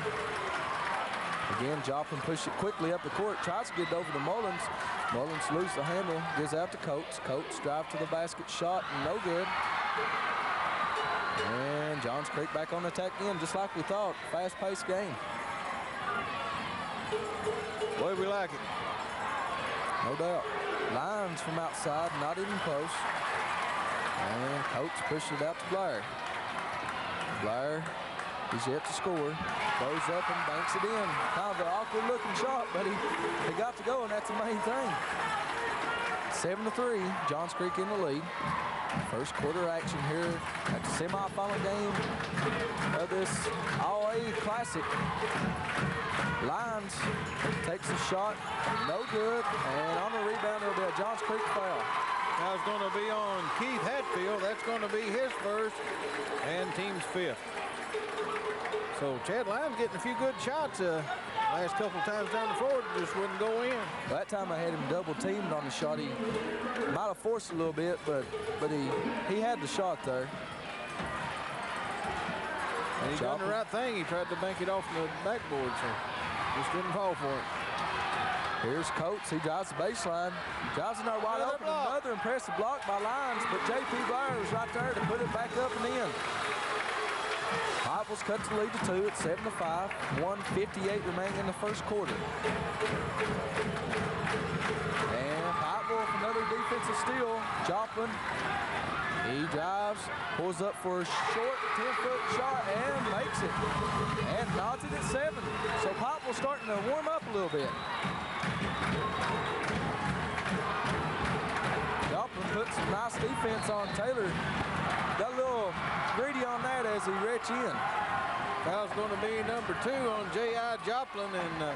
Again, Joplin pushes it quickly up the court, tries to get it over to Mullins. Mullins loses the handle, gives out to Coates. Coates drive to the basket, shot, no good. And Johns Creek back on the attack again, just like we thought. Fast-paced game. Boy, we like it. No doubt. Lyons from outside, not even close. And Coates pushes it out to Blair. Blair, he's yet to score. Goes up and banks it in. Kind of an awkward looking shot, but he, he got to go, and that's the main thing. Seven to three, Johns Creek in the lead. First quarter action here at the semifinal game of this All-A Classic. Lyons takes a shot, no good, and on the rebound there'll be a Johns Creek foul. Now it's going to be on Keith Hatfield. That's going to be his first and team's fifth. So Chad Lyons getting a few good shots. Uh, last couple times down the floor just wouldn't go in. Well, that time I had him double teamed on the shot. He might have forced a little bit, but but he he had the shot there. And he done the right thing. He tried to bank it off the backboard, so just didn't fall for it. Here's Coates. He drives the baseline. Drives in there wide Another open. block. Another impressive block by Lyons, but J.P. Blair was right there to put it back up and in. Rivals cut the lead to two at 7 to 5. 158 remaining in the first quarter. And Pikeville with another defensive steal. Joplin. He drives, pulls up for a short 10-foot shot and makes it. And nods it at seven. So Pikeville starting to warm up a little bit. Joplin put some nice defense on Taylor. Got a little greedy as he reach in. Foul's going to be number two on J.I. Joplin. And uh,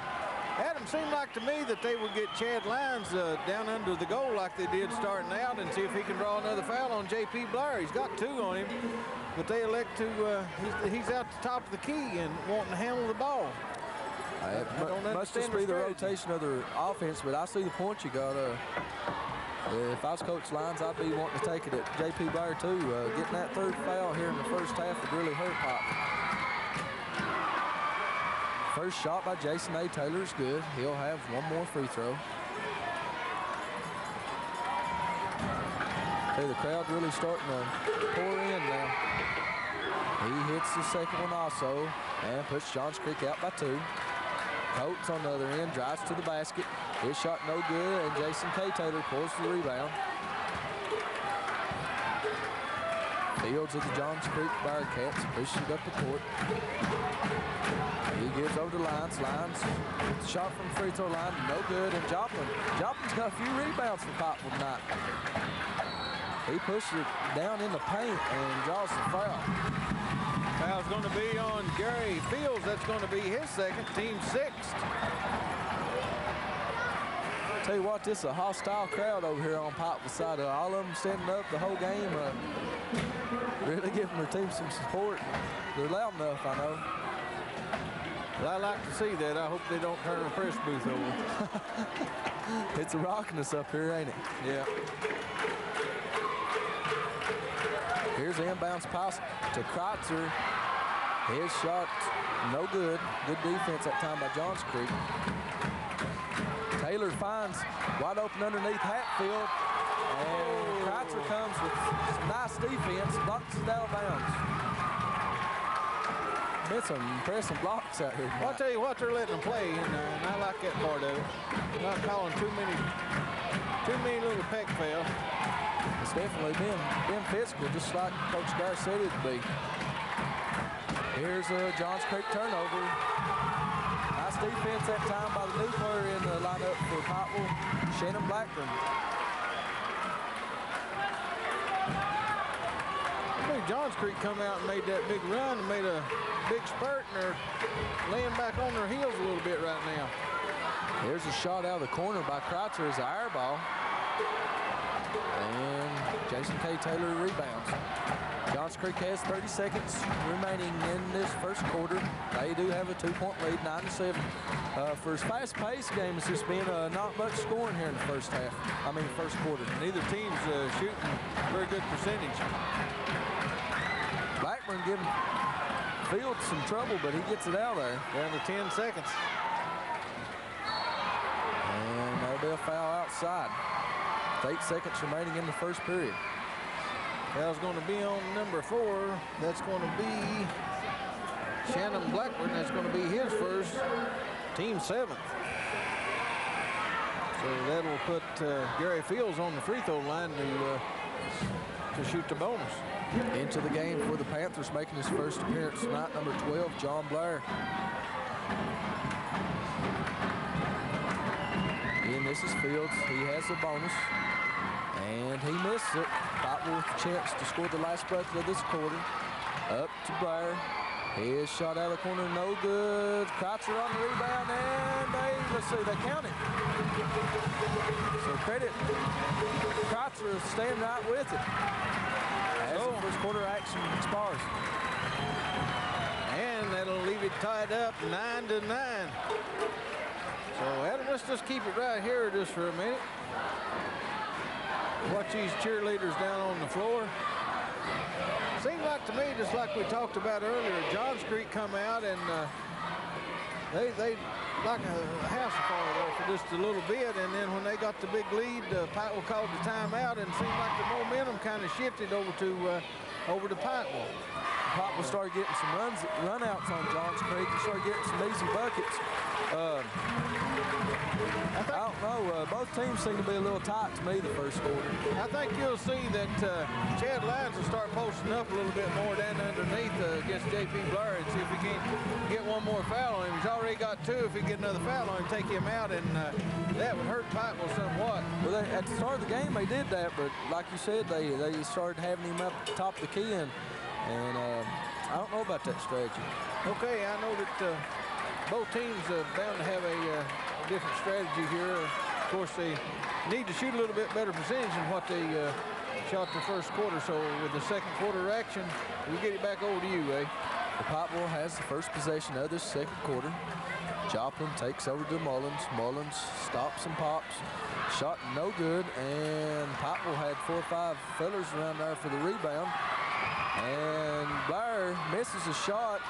Adam seemed like to me that they would get Chad Lyons uh, down under the goal like they did starting out and see if he can draw another foul on J.P. Blair. He's got two on him, but they elect to, uh, he's, he's out the top of the key and wanting to handle the ball. It I don't must just be the rotation of the offense, but I see the point you got. Uh, if I was Coach Lyons, I'd be wanting to take it at J.P. Blair too. Uh, getting that third foul here in the first half would really hurt Pop. First shot by Jason A. Taylor is good. He'll have one more free throw. Hey, the crowd really starting to pour in now. He hits the second one also and puts Johns Creek out by two. Coates on the other end drives to the basket. His shot no good, and Jason K. Taylor pulls the rebound. Fields of the Johns Creek Bearcats pushes up the court. He gives over the Lyons. Lyons shot from free throw line, no good. And Joplin, Joplin's got a few rebounds for Pikeville tonight. He pushes it down in the paint and draws the foul. Foul's going to be on Gary Fields. That's going to be his second, team sixth. Tell you what, this is a hostile crowd over here on Pikeville side. All of them standing up the whole game. Uh, really giving their team some support. They're loud enough, I know. Well, I like to see that. I hope they don't turn the press booth over. it's a rockiness up here, ain't it? Yeah. Here's the inbounds pass to Kreitzer. His shot, no good. Good defense that time by Johns Creek. Taylor finds wide open underneath Hatfield. And Kreitzer comes with some nice defense, knocks it out of bounds. Been some impressive blocks out here. Well, I'll tell you what, they're letting them play, and, uh, and I like that part of it. Not calling too many, too many little peck fail. It's definitely been, been physical, just like Coach Gar said it'd be. Here's a Johns Creek turnover. Nice defense that time by the new player in the lineup for Pikeville, Shannon Blackburn. I think Johns Creek come out and made that big run and made a big spurt, and they're laying back on their heels a little bit right now. Here's a shot out of the corner by Kreitzer as an air ball. And Jason K. Taylor rebounds. Johns Creek has 30 seconds remaining in this first quarter. They do have a two-point lead, 9-7. Uh, for as fast-paced game, it's just been uh, not much scoring here in the first half. I mean, first quarter. Neither team's uh, shooting very good percentage. Blackburn giving Fields some trouble, but he gets it out there. Down to 10 seconds. And that'll be a foul outside. Eight seconds remaining in the first period. Foul's going to be on number four. That's going to be Shannon Blackburn. That's going to be his first, team seventh. So that'll put uh, Gary Fields on the free throw line to, uh, to shoot the bonus. Into the game for the Panthers, making his first appearance tonight, number 12, John Blair. Is Fields. He has the bonus. And he missed it. Pikeville with a chance to score the last bucket of this quarter. Up to Blair. His shot out of the corner, no good. Kreitzer on the rebound, and they, let's see, they count it. So credit Kreitzer staying right with it. As the oh. first quarter action expires. And that'll leave it tied up nine to nine. So Adam, let's just keep it right here just for a minute. Watch these cheerleaders down on the floor. Seems like to me, just like we talked about earlier, Johns Creek come out and uh, they they like a house fire there for just a little bit, and then when they got the big lead, uh, Pikeville called the timeout, and seemed like the momentum kind of shifted over to uh, over to Pikeville. Pikeville started getting some runs, runouts on Johns Creek and started getting some easy buckets. Uh, I, don't know. Uh, both teams seem to be a little tight to me the first quarter. I think you'll see that uh, Chad Lyons will start posting up a little bit more down underneath uh, against J.P. Blair and see if he can get one more foul on him. He's already got two. If he get another foul on him, take him out, and uh, that would hurt Pikeville somewhat. Well, they, at the start of the game, they did that, but like you said, they, they started having him up top of the key, and, and uh, I don't know about that strategy. Okay, I know that uh, both teams are bound to have a uh, different strategy here. Of course, they need to shoot a little bit better percentage than what they uh, shot the first quarter. So with the second quarter action, we get it back over to you, eh? The has the first possession of this second quarter. Joplin takes over to Mullins. Mullins stops and pops. Shot no good, and Pikeville had four or five fellers around there for the rebound. And Blair misses a shot.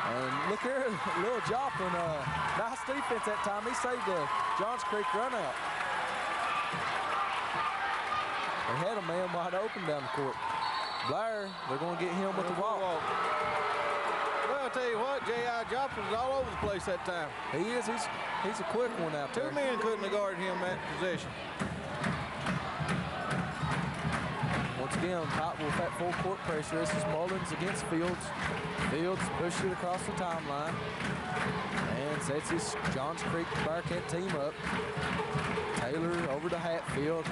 And look here, little Joplin, uh, nice defense that time. He saved the Johns Creek run out. They had a man wide open down the court. Blair, they're going to get him with the walk. Well, I'll tell you what, J.I. Joplin's all over the place that time. He is. He's he's a quick one out Two there. men couldn't have guarded him that possession. Once again, Pikeville with that full court pressure. This is Mullins against Fields. Fields pushes it across the timeline and sets his Johns Creek Bearcat team up. Taylor over to Hatfield.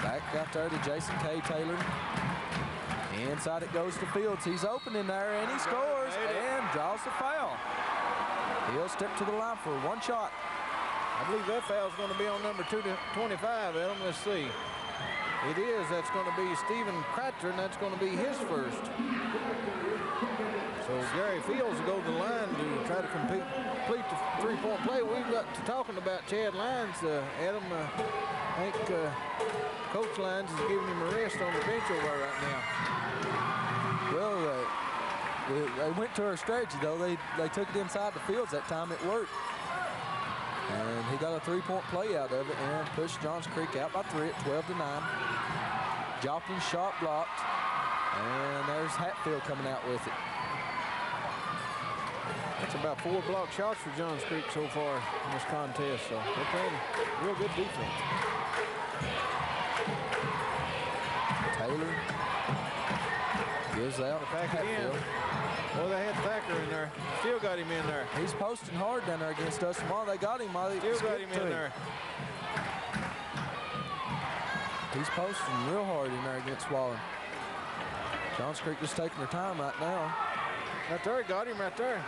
Back out there to Jason K. Taylor. Inside it goes to Fields. He's open in there and he scores and draws the foul. He'll step to the line for one shot. I believe that foul's going to be on number two to 25, Adam. Let's see. It is. That's going to be Stephen Kratzer, and that's going to be his first. So Gary Fields will go to the line to try to compete, complete the three-point play. We've got to talking about Chad Lyons. Uh, Adam, uh, I think uh, Coach Lyons is giving him a rest on the bench over right now. Well, uh, they, they went to a strategy, though. They, they took it inside the fields that time. It worked. And he got a three-point play out of it and pushed Johns Creek out by three at 12 to 9. Joplin shot blocked. And there's Hatfield coming out with it. That's about four block shots for Johns Creek so far in this contest. So they're playing real good defense. Taylor gives out. Back it in. Well, they had Thacker in there. Still got him in there. He's posting hard down there against us tomorrow. They got him while he Still got him in to there. He's posting real hard in there against Wallen. Johns Creek just taking their time right now. Right there, got him right there.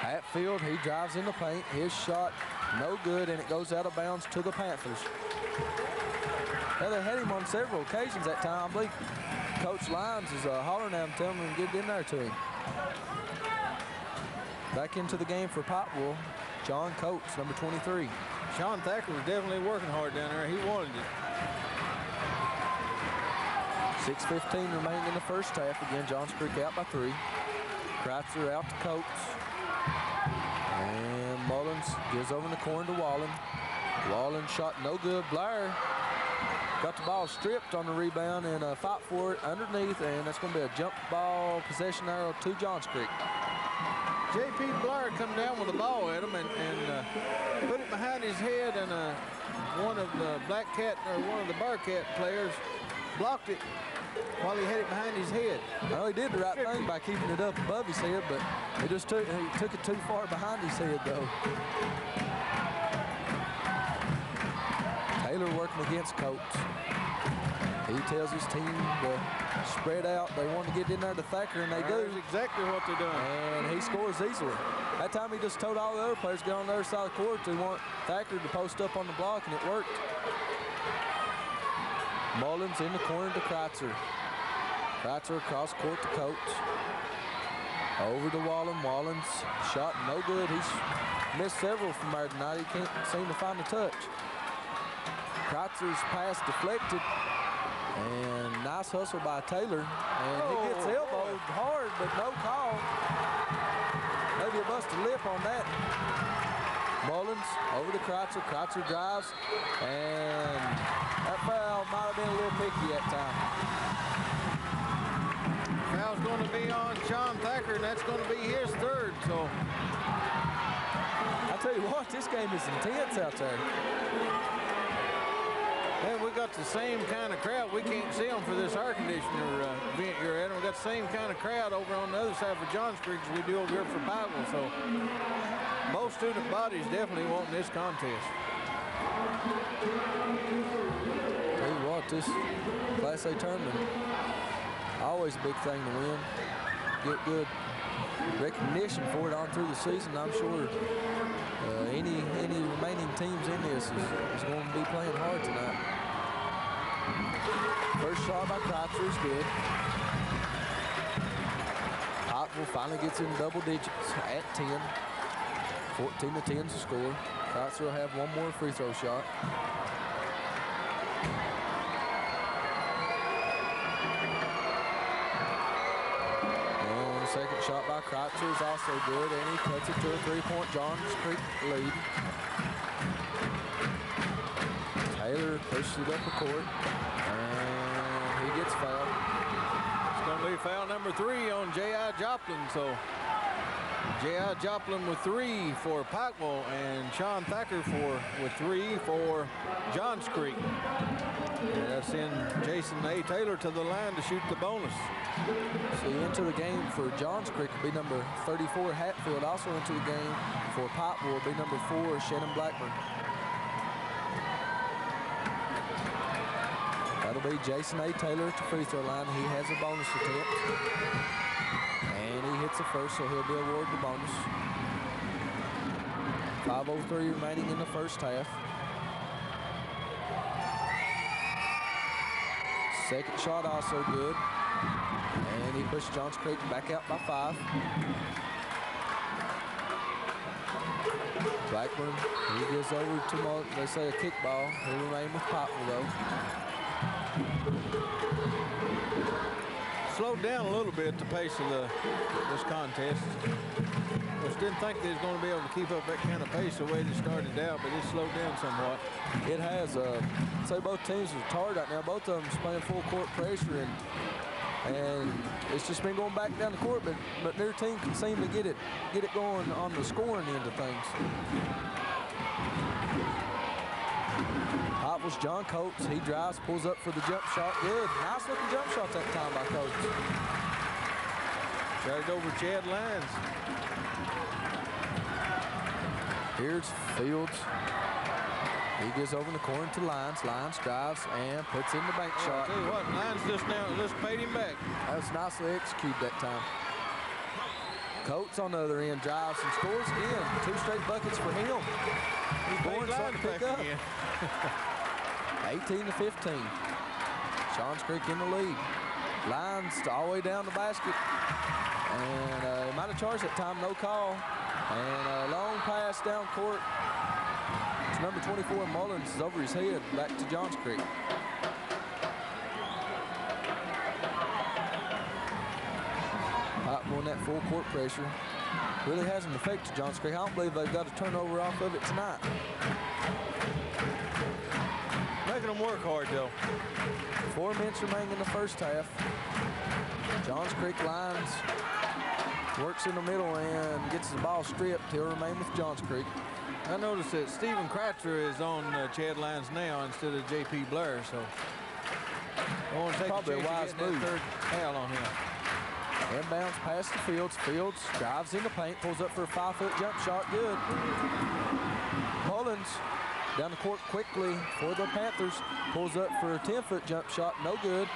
Hatfield, he drives in the paint. His shot, no good, and it goes out of bounds to the Panthers. Well, they had him on several occasions that time. I believe Coach Lyons is uh, hollering at him, telling him to get in there to him. Back into the game for Pikeville, John Coates, number 23. Sean Thacker was definitely working hard down there. He wanted it. 6.15 remaining in the first half. Again, Johns Creek out by three. Kratzer out to Coates. And Mullins gives over in the corner to Wallen. Wallen shot no good. Blair got the ball stripped on the rebound and uh, fight for it underneath, and that's going to be a jump ball possession arrow to Johns Creek. J.P. Blair come down with the ball at him and, and uh, put it behind his head, and uh, one of the Black Cat or one of the Bearcat players blocked it while he had it behind his head. Well, he did the right thing by keeping it up above his head, but he just took he took it too far behind his head, though. Taylor working against Coates. He tells his team to spread out. They want to get in there to Thacker, and they do. That's exactly what they're doing. And he scores easily. That time he just told all the other players to get on the other side of the court to want Thacker to post up on the block, and it worked. Mullins in the corner to Kratzer. Kratzer across court to Coates. Over to Wallen. Wallen's shot no good. He's missed several from there tonight. He can't seem to find the touch. Kratzer's pass deflected. And nice hustle by Taylor. And he gets Oh, elbowed hard, but no call. Maybe a busted lip on that. Mullins over to Kratzer. Kratzer drives. And that foul might have been a little picky that time. Foul's going to be on Sean Thacker, and that's going to be his third. So I tell you what, this game is intense out there. And we got the same kind of crowd. We can't see them for this air conditioner uh, vent you're at. And we got the same kind of crowd over on the other side for Johns Creek as we do over here for Pikeville. So both student bodies definitely wanting this contest. Tell you what, this Class A tournament, always a big thing to win. Get good recognition for it on through the season. I'm sure any any remaining teams in this is, is going to be playing hard tonight. First shot by Kratzer is good. Pikeville finally gets in double digits at 10. 14 to 10 to score. Kratzer will have one more free throw shot. Second shot by Kratzer is also good, and he cuts it to a three-point Johns Creek lead. Taylor pushes it up the court, and he gets fouled. It's going to be foul number three on J.I. Joplin. So J.I. Joplin with three for Pikeville and Sean Thacker for with three for Johns Creek. And Jason A. Taylor to the line to shoot the bonus. So into the game for Johns Creek will be number 34 Hatfield. Also into the game for Pikeville will be number four Shannon Blackburn. That'll be Jason A. Taylor the free throw line. He has a bonus attempt. And he hits the first, so he'll be awarded the bonus. 5.03 remaining in the first half. Second shot also good. And he pushed Johns Creek back out by five. Blackburn, he gets over to, they say a kickball. He'll remain with Pikeville though. Slowed down a little bit the pace of the this contest. Just didn't think they was going to be able to keep up that kind of pace the way they started out, but it slowed down somewhat. It has. Uh, say both teams are tired right now. Both of them playing full court pressure, and and it's just been going back down the court. But but their team can seem to get it get it going on the scoring end of things. Was John Coates. He drives, pulls up for the jump shot. Good. Nice looking jump shot that time by Coates. It over Chad Lyons. Here's Fields. He gets over in the corner to Lyons. Lyons drives and puts in the bank Well, shot. Tell you what, Lyons just now just paid him back. That was nicely executed that time. Coates on the other end drives and scores again. Two straight buckets for him. He's born to pick up. again. 18 to 15. Johns Creek in the lead. Lyons all the way down the basket. And uh, might have charged that time, no call. And a long pass down court. It's number 24 Mullins is over his head back to Johns Creek. Hot on that full court pressure. Really hasn't affected Johns Creek. I don't believe they've got a turnover off of it tonight. Them work hard, though. Four minutes remaining in the first half. Johns Creek Lyons, works in the middle and gets the ball stripped. He'll remain with Johns Creek. I noticed that Stephen Kratzer is on uh, Chad Lyons now instead of J.P. Blair, so I want to take Probably a a wise move. third foul on him. Inbounds past the Fields. Fields drives in the paint, pulls up for a five-foot jump shot. Good. Mullins down the court quickly for the Panthers. Pulls up for a 10-foot jump shot. No good.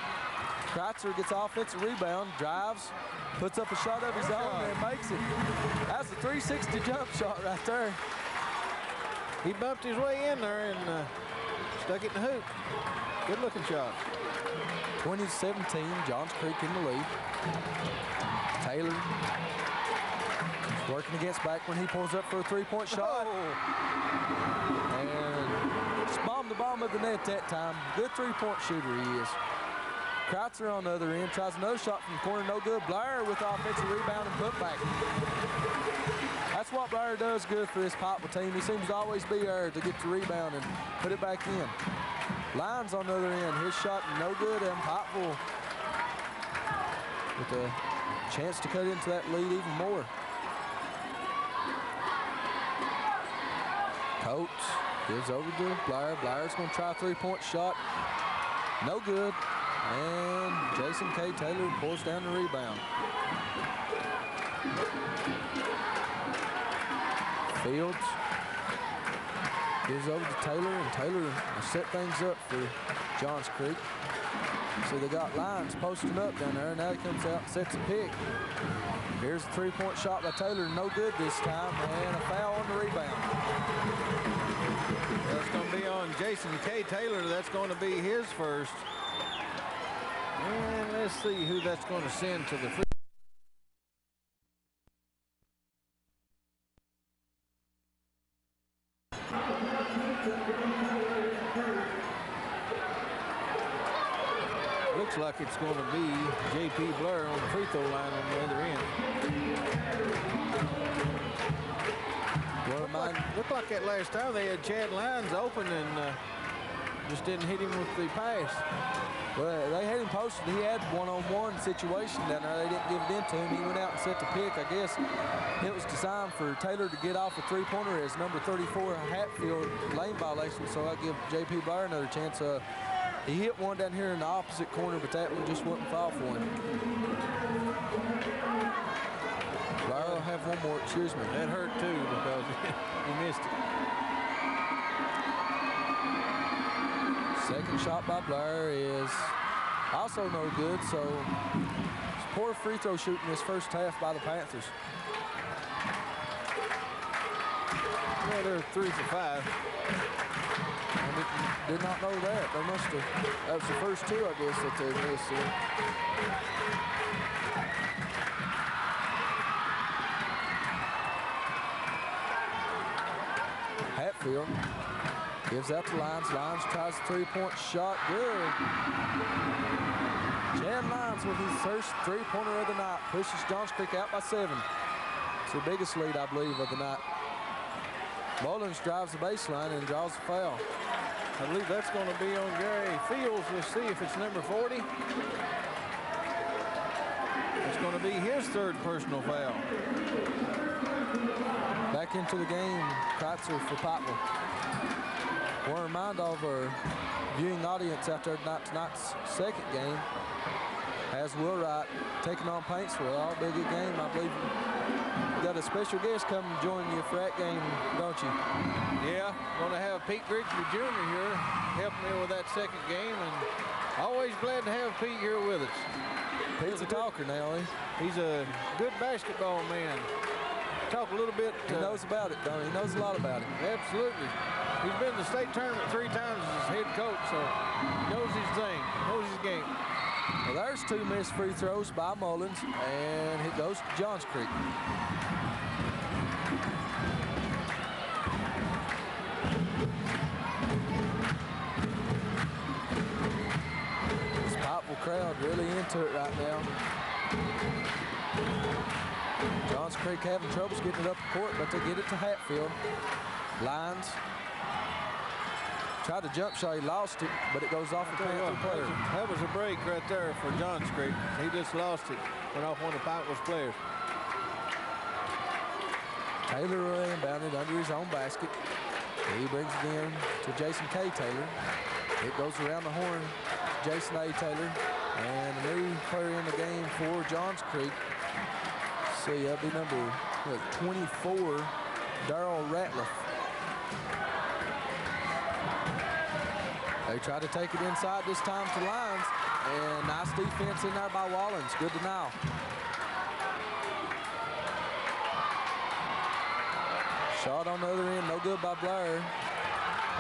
Kratzer gets offensive rebound, drives, puts up a shot of his own and makes it. That's a 360 jump shot right there. He bumped his way in there and uh, stuck it in the hoop. Good looking shot. 20-17, Johns Creek in the lead. Taylor working against back when he pulls up for a three-point shot. And bombed the bottom of the net that time. Good three-point shooter he is. Kratzer on the other end tries another shot from the corner, no good. Blair with the offensive rebound and putback. That's what Blair does good for this Popple team. He seems to always be there to get the rebound and put it back in. Lyons on the other end. His shot no good, and Popple with a chance to cut into that lead even more. Coates gives over to Blair. Blair's going to try a three-point shot. No good. And Jason K. Taylor pulls down the rebound. Fields gives over to Taylor, and Taylor set things up for Johns Creek. So they got Lyons posting up down there, and now he comes out and sets a pick. Here's a three-point shot by Taylor, no good this time, and a foul on the rebound. On Jason K. Taylor. That's going to be his first. And let's see who that's going to send to the free. Looks like it's going to be J.P. Blair on the free throw line on the other end. Looked like, that last time they had Chad Lyons open and uh, just didn't hit him with the pass. Well, they had him posted. He had one-on-one situation down there. They didn't give it into him. He went out and set the pick. I guess it was designed for Taylor to get off a three-pointer as number 34 Hatfield lane violation. So I give J.P. Blair another chance. Uh, he hit one down here in the opposite corner, but that one just wouldn't fall for him. Have one more. Excuse me. That hurt too because he missed it. Second shot by Blair is also no good, so poor free throw shooting this first half by the Panthers. Well, they're three for five. I did, did not know that. They must have, that was the first two, I guess, that they missed here. Hatfield Gives out to Lyons. Lyons tries a three-point shot. Good. Jan Lyons with his first three-pointer of the night. Pushes Johns Creek out by seven. It's the biggest lead, I believe, of the night. Mullins drives the baseline and draws the foul. I believe that's going to be on Gary Fields. We'll see if it's number 40. It's going to be his third personal foul. Back into the game, Kreitzer for Pikeville. Want to remind all of our viewing audience after tonight's second game, has Wheelwright taking on Paintsville. All big game, I believe. You got a special guest coming to join you for that game, don't you? Yeah, going to have Pete Grigsby Jr. here helping me with that second game, and always glad to have Pete here with us. Pete's a talker now, eh? He's a good basketball man. Talk a little bit. He uh, knows about it, don't he? He knows a lot about it. Absolutely. He's been to the state tournament three times as head coach, so he knows his thing, knows his game. Well, there's two missed free throws by Mullins, and it goes to Johns Creek. This Pikeville crowd really into it right now. Johns Creek having troubles getting it up the court, but they get it to Hatfield. Lyons. Tried to jump shot, he lost it, but it goes off the Panther player. That was a break right there for Johns Creek. He just lost it, went off one of Pikeville's players. Taylor inbounded under his own basket. He brings it in to Jason K. Taylor. It goes around the horn Jason A. Taylor. And a new player in the game for Johns Creek. See, that'll be number 24, Darrell Ratliff. They try to take it inside this time to Lyons. And nice defense in there by Wallens. Good know. Shot on the other end, no good by Blair.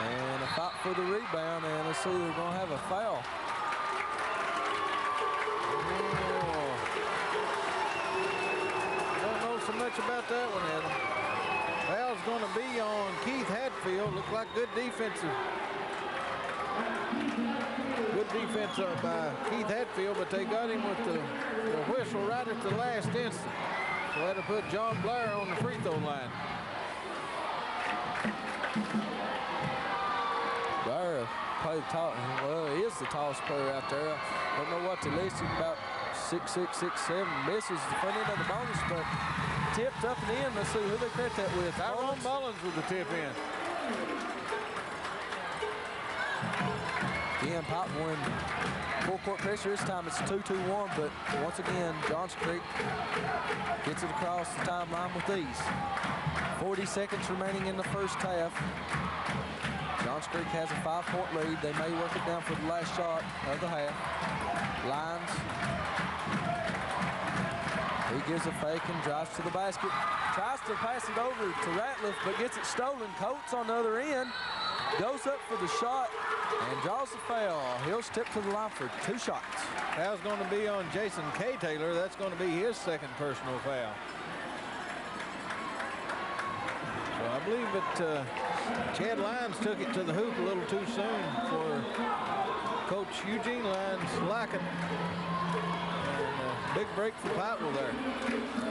And a fight for the rebound, and let's see, they're going to have a foul. Much about that one, Adam. Foul's going to be on Keith Hatfield. Look like good defensive Good defense uh, by Keith Hatfield, but they got him with the, the whistle right at the last instant. So that'll put John Blair on the free throw line. Blair played tall. Well, he is the tallest player out there. I don't know what they listed about six, six, six, seven. Misses the front end of the bonus, but tipped up and in. Let's see who they credit that with. Tyrone Mullins with the tip in. Again, Pop one full court pressure. This time it's 2-2-1, but once again, Johns Creek gets it across the timeline with these. 40 seconds remaining in the first half. Johns Creek has a five-point lead. They may work it down for the last shot of the half. Lyons. He gives a fake and drives to the basket. Tries to pass it over to Ratliff, but gets it stolen. Coates on the other end. Goes up for the shot and draws the foul. He'll step to the line for two shots. Foul's going to be on Jason K. Taylor. That's going to be his second personal foul. So I believe that uh, Chad Lyons took it to the hoop a little too soon for Coach Eugene Lyons liking. Big break for Pikeville there.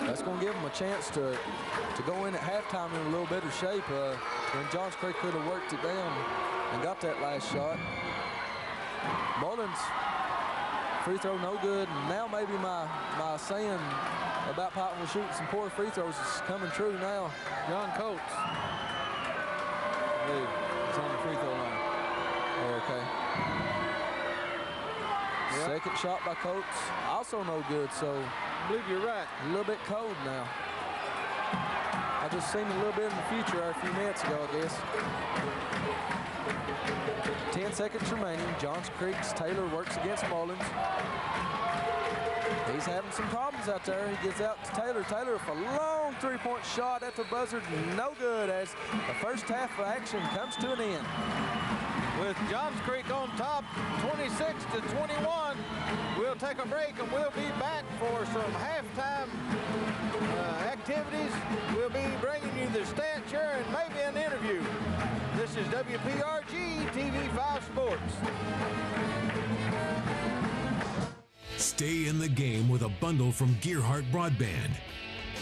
That's going to give them a chance to, to go in at halftime in a little better shape. Uh, when Johns Creek could have worked it down and got that last shot. Mullins, free throw no good. And now maybe my, my saying about Pikeville shooting some poor free throws is coming true now. John Coates. Hey, it's on the free throw line. Oh, okay. Yep. Second shot by Coates, also no good, so. I believe you're right. A little bit cold now. I just seen a little bit in the future a few minutes ago, I guess. 10 seconds remaining. Johns Creek's Taylor works against Mullins. He's having some problems out there. He gets out to Taylor. Taylor with a long three-point shot at the buzzer. No good as the first half of action comes to an end. With Johns Creek on top, 26 to 21. We'll take a break and we'll be back for some halftime uh, activities. We'll be bringing you the stats here and maybe an interview. This is WPRG TV5 Sports. Stay in the game with a bundle from Gearhart Broadband.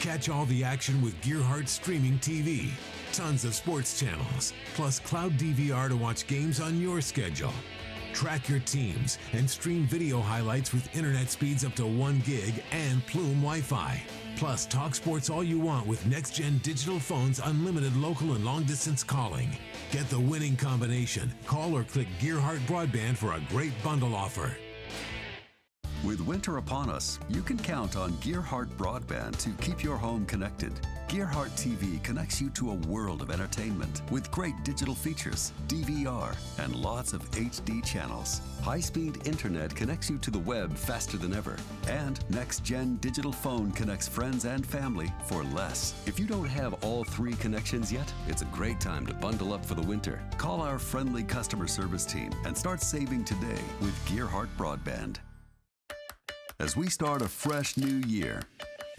Catch all the action with Gearhart Streaming TV. Tons of sports channels, plus cloud DVR to watch games on your schedule. Track your teams and stream video highlights with internet speeds up to 1 gig and Plume Wi Fi. Plus, talk sports all you want with next gen digital phones, unlimited local and long distance calling. Get the winning combination. Call or click Gearhart Broadband for a great bundle offer. With winter upon us, you can count on Gearhart Broadband to keep your home connected. Gearhart TV connects you to a world of entertainment with great digital features, DVR, and lots of HD channels. High speed internet connects you to the web faster than ever. And next gen digital phone connects friends and family for less. If you don't have all three connections yet, it's a great time to bundle up for the winter. Call our friendly customer service team and start saving today with Gearhart Broadband. As we start a fresh new year,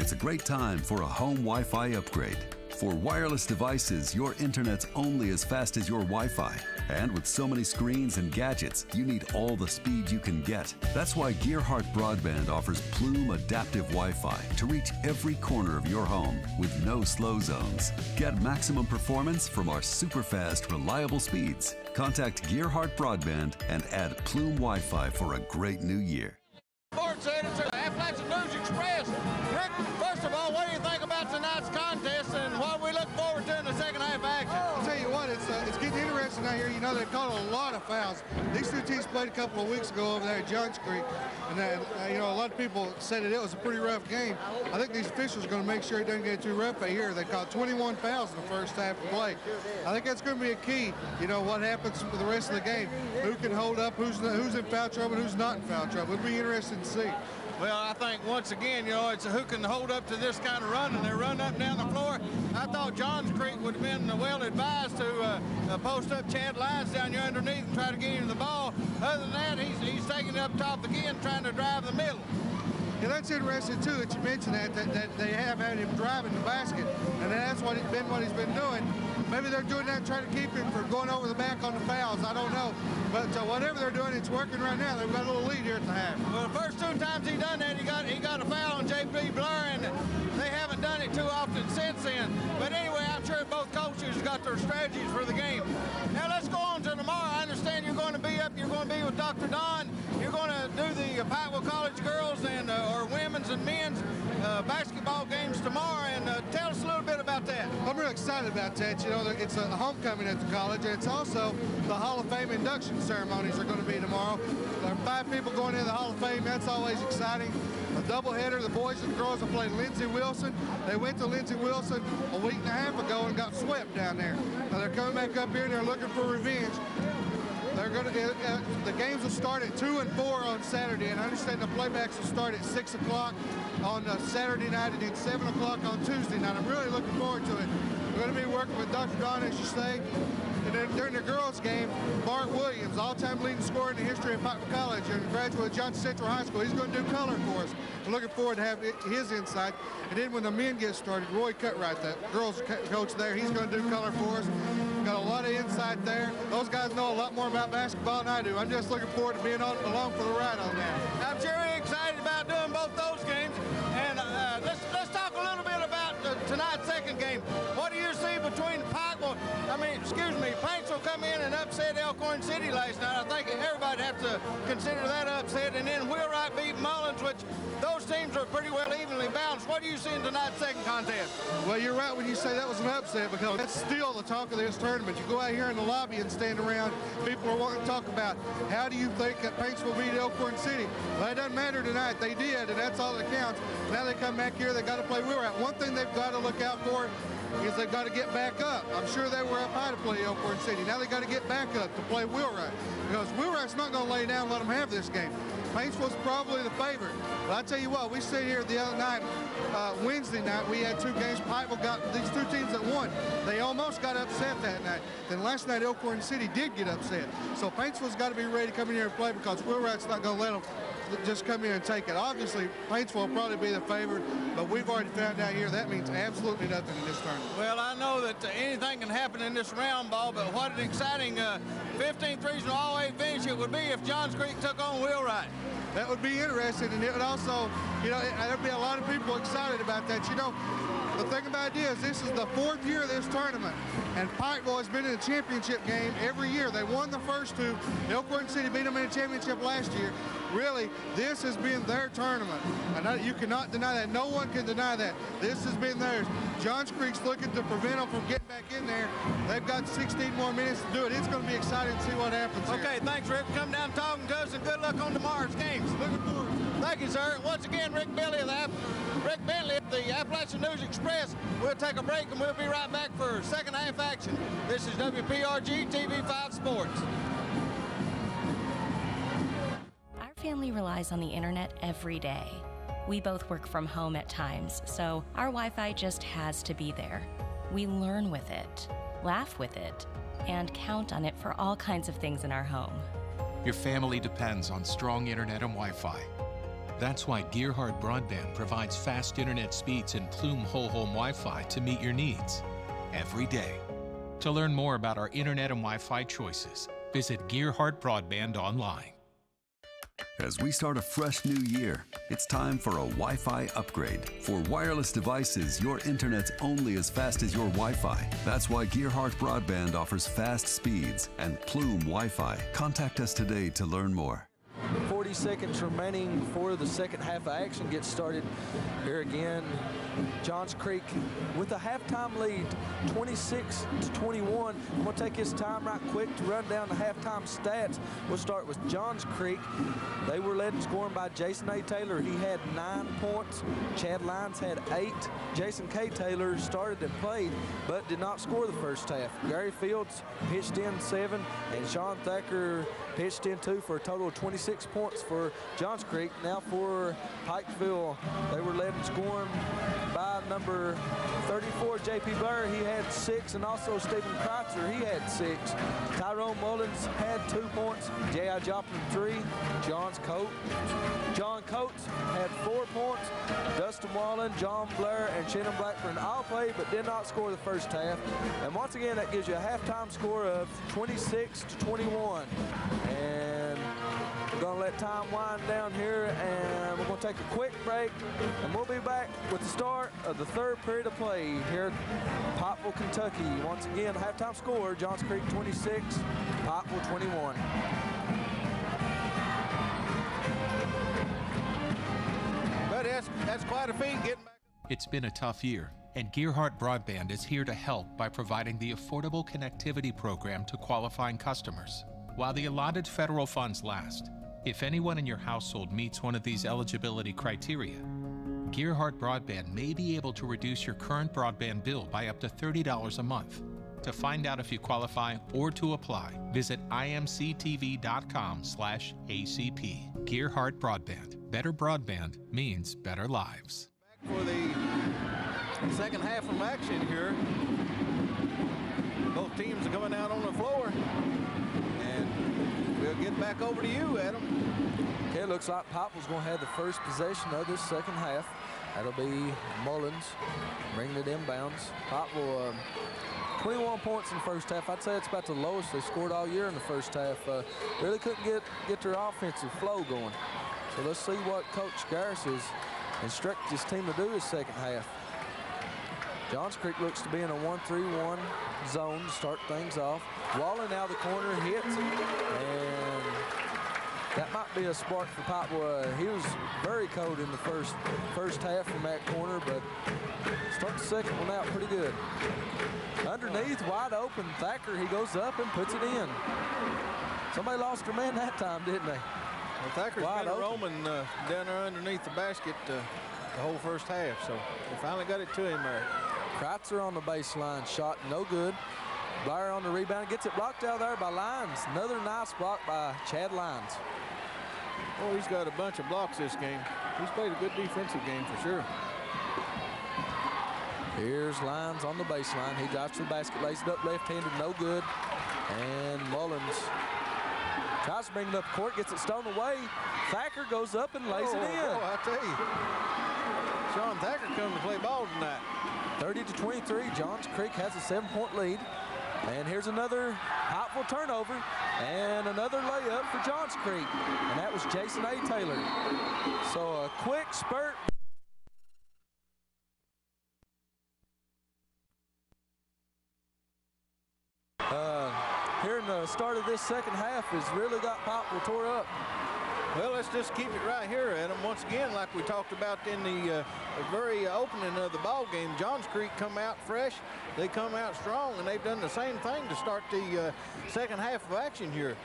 it's a great time for a home Wi Fi upgrade. For wireless devices, your internet's only as fast as your Wi Fi. And with so many screens and gadgets, you need all the speed you can get. That's why Gearhart Broadband offers Plume Adaptive Wi Fi to reach every corner of your home with no slow zones. Get maximum performance from our super fast, reliable speeds. Contact Gearhart Broadband and add Plume Wi Fi for a great new year. Sports editor, Appalachian News Express. Know, they've caught a lot of fouls. These two teams played a couple of weeks ago over there at Johns Creek, and uh, you know, a lot of people said that it was a pretty rough game. I think these officials are going to make sure it doesn't get too rough here. They caught 21 fouls in the first half of play. I think that's going to be a key. You know, what happens for the rest of the game? Who can hold up? Who's who's in foul trouble? And who's not in foul trouble? It'll be interesting to see. Well, I think once again, you know, it's who can hold up to this kind of run, and they're running up and down the floor. I thought Johns Creek would have been well advised to uh, uh, post up Chad Lyons down here underneath and try to get him the ball. Other than that, he's, he's taking it up top again, trying to drive the middle. Yeah, that's interesting too that you mentioned that, that, that they have had him driving the basket, and that's what he's been what he's been doing. Maybe they're doing that trying to keep him from going over the back on the fouls. I don't know, but uh, whatever they're doing, it's working right now. They've got a little lead here at the half. Well, the first two times he done that, he got he got a foul on J.P. Blair, and they haven't done it too often since then. But anyway, I'm sure both coaches got their strategies for the game. Now let's go on to tomorrow. I understand you're going to be up. You're going to be with Dr. Don. You're going to do the Pikeville College girls and uh, or women's and men's uh, basketball games tomorrow. And uh, tell us a little bit about that. I'm really excited about that. You know, it's a homecoming at the college, and it's also the Hall of Fame induction ceremonies are going to be tomorrow. There are five people going into the Hall of Fame. That's always exciting. A doubleheader. The boys and girls have played Lindsey Wilson. They went to Lindsey Wilson a week and a half ago and got swept down there. Now they're coming back up here and they're looking for revenge. They're going to. Uh, the games will start at two and four on Saturday, and I understand the playbacks will start at six o'clock on uh, Saturday night and then seven o'clock on Tuesday night. I'm really looking forward to it. We're going to be working with Dr. Don, as you say. And then during the girls' game, Mark Williams, all-time leading scorer in the history of Pikeville College and graduate of Johnson Central High School. He's going to do color for us. We're looking forward to have his insight. And then when the men get started, Roy Cutright, the girls coach there, he's going to do color for us. Got a lot of insight there. Those guys know a lot more about basketball than I do. I'm just looking forward to being on, along for the ride on that. I'm very excited about doing both those games. And uh, let's let's talk a little bit about uh, tonight's second game. What do you see between I mean, excuse me, Paintsville come in and upset Elkhorn City last night. I think everybody have to consider that upset. And then Wheelwright beat Mullins, which those teams are pretty well evenly balanced. What do you see in tonight's second contest? Well, you're right when you say that was an upset because that's still the talk of this tournament. You go out here in the lobby and stand around, people are wanting to talk about how do you think that Paintsville beat Elkhorn City? Well, it doesn't matter tonight. They did, and that's all that counts. Now they come back here, they got to play Wheelwright. One thing they've got to look out for is they've got to get back up. I'm sure they were up high to play Elkhorn City. Now they've got to get back up to play Wheelwright because Wheelwright's not going to lay down and let them have this game. Paintsville's probably the favorite. But I tell you what, we sit here the other night, uh, Wednesday night, we had two games. Pikeville got these two teams that won. They almost got upset that night. Then last night, Elkhorn City did get upset. So Paintsville's got to be ready to come in here and play because Wheelwright's not going to let them just come here and take it. Obviously, Paintsville will probably be the favorite, but we've already found out here that means absolutely nothing in this tournament. Well, I know that uh, anything can happen in this round ball, but what an exciting uh, 15th regional all-A finish it would be if Johns Creek took on Wheelwright. That would be interesting, and it would also, you know, there'd be a lot of people excited about that. You know, the thing about it is, this is the fourth year of this tournament, and Pikeville has been in the championship game every year. They won the first two. Elkhorn City beat them in the championship last year. Really, this has been their tournament, and you cannot deny that. No one can deny that. This has been theirs. Johns Creek's looking to prevent them from getting back in there. They've got 16 more minutes to do it. It's going to be exciting to see what happens. Okay, here. thanks, Rick. Come down talking to us, and good luck on tomorrow's games. Looking forward. Thank you, sir. Once again, Rick Bentley of the Rick Bentley of the Appalachian News Express. We'll take a break and we'll be right back for second half action. This is WPRG TV5 Sports. Family relies on the internet every day. We both work from home at times, so our Wi Fi just has to be there. We learn with it, laugh with it, and count on it for all kinds of things in our home. Your family depends on strong internet and Wi Fi. That's why Gearhart Broadband provides fast internet speeds and Plume Whole Home Wi Fi to meet your needs every day. To learn more about our internet and Wi Fi choices, visit Gearhart Broadband online. As we start a fresh new year, it's time for a Wi Fi upgrade. For wireless devices, your internet's only as fast as your Wi Fi. That's why Gearhart Broadband offers fast speeds and Plume Wi Fi. Contact us today to learn more. 40 seconds remaining before the second half of action gets started. Here again, Johns Creek with a halftime lead, 26 to 21. I'm to take his time right quick to run down the halftime stats. We'll start with Johns Creek. They were led in scoring by Jason A. Taylor. He had nine points. Chad Lyons had eight. Jason K. Taylor started and played, but did not score the first half. Gary Fields pitched in seven, and Sean Thacker pitched in two for a total of 26 points for Johns Creek. Now for Pikeville, they were led in scoring by number 34, J.P. Blair. He had six, and also Stephen Kreitzer, he had six. Tyrone Mullins had two points. J.I. Joplin, three. John's Coat. John Coates had four points. Dustin Wallen, John Blair, and Shannon Blackburn all played, but did not score the first half. And once again, that gives you a halftime score of 26 to 21. And we're going to let time wind down here, and we're going to take a quick break, and we'll be back with the start of the third period of play here at Pikeville, Kentucky. Once again, halftime score, Johns Creek 26, Pikeville 21. That's, that's quite a feat getting back. It's been a tough year, and Gearhart Broadband is here to help by providing the affordable connectivity program to qualifying customers. While the allotted federal funds last, if anyone in your household meets one of these eligibility criteria, Gearhart Broadband may be able to reduce your current broadband bill by up to $30 a month. To find out if you qualify or to apply, visit imctv.com/acp. Gearhart Broadband. Better broadband means better lives. For the second half of action here, both teams are coming out on the floor. And we'll get back over to you, Adam. Okay, it looks like Pikeville's going to have the first possession of this second half. That'll be Mullins bringing it inbounds. Pikeville, uh, 21 points in the first half. I'd say it's about the lowest they scored all year in the first half. Uh, really couldn't get, get their offensive flow going. So let's see what Coach Garris has instructed his team to do this second half. Johns Creek looks to be in a 1-3-1 zone to start things off. Wallen out of the corner hits, and that might be a spark for. Uh, he was very cold in the first first half from that corner, but start the second one out pretty good. Underneath, wide open, Thacker, he goes up and puts it in. Somebody lost their man that time, didn't they? Well, Thacker's Wide been open. roaming uh, down there underneath the basket uh, the whole first half, so they finally got it to him there. Kreitzer on the baseline, shot no good. Blair on the rebound, gets it blocked out there by Lyons. Another nice block by Chad Lyons. Oh, he's got a bunch of blocks this game. He's played a good defensive game for sure. Here's Lyons on the baseline. He drives to the basket, lays it up left-handed, no good. And Mullins tries to bring it up court, gets it stolen away. Thacker goes up and lays oh, it in. Boy, I tell you, Sean Thacker come to play ball tonight. 30 to 23, Johns Creek has a seven-point lead. And here's another Pikeville turnover and another layup for Johns Creek. And that was Jason A. Taylor. So a quick spurt. Uh, here in the start of this second half has really got Pikeville tore up. Well, let's just keep it right here, Adam. Once again, like we talked about in the, uh, very opening of the ball game, Johns Creek come out fresh. They come out strong, and they've done the same thing to start the uh, second half of action here.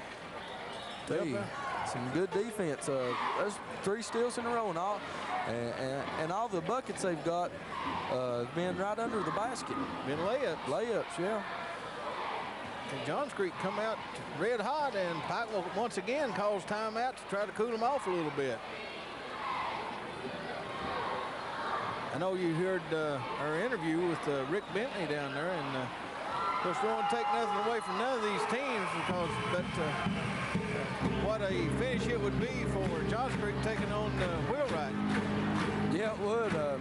Hey, some good defense. Uh, three steals in a row, and all, and, and, and all the buckets they've got uh, been right under the basket. Been layups. Layups, yeah. And Johns Creek come out red hot, and Pikeville once again calls timeout to try to cool them off a little bit. I know you heard uh, our interview with uh, Rick Bentley down there, and uh, of course, don't want to take nothing away from none of these teams because, but uh, what a finish it would be for Johns Creek taking on uh, Wheelwright. Yeah, it would. Uh,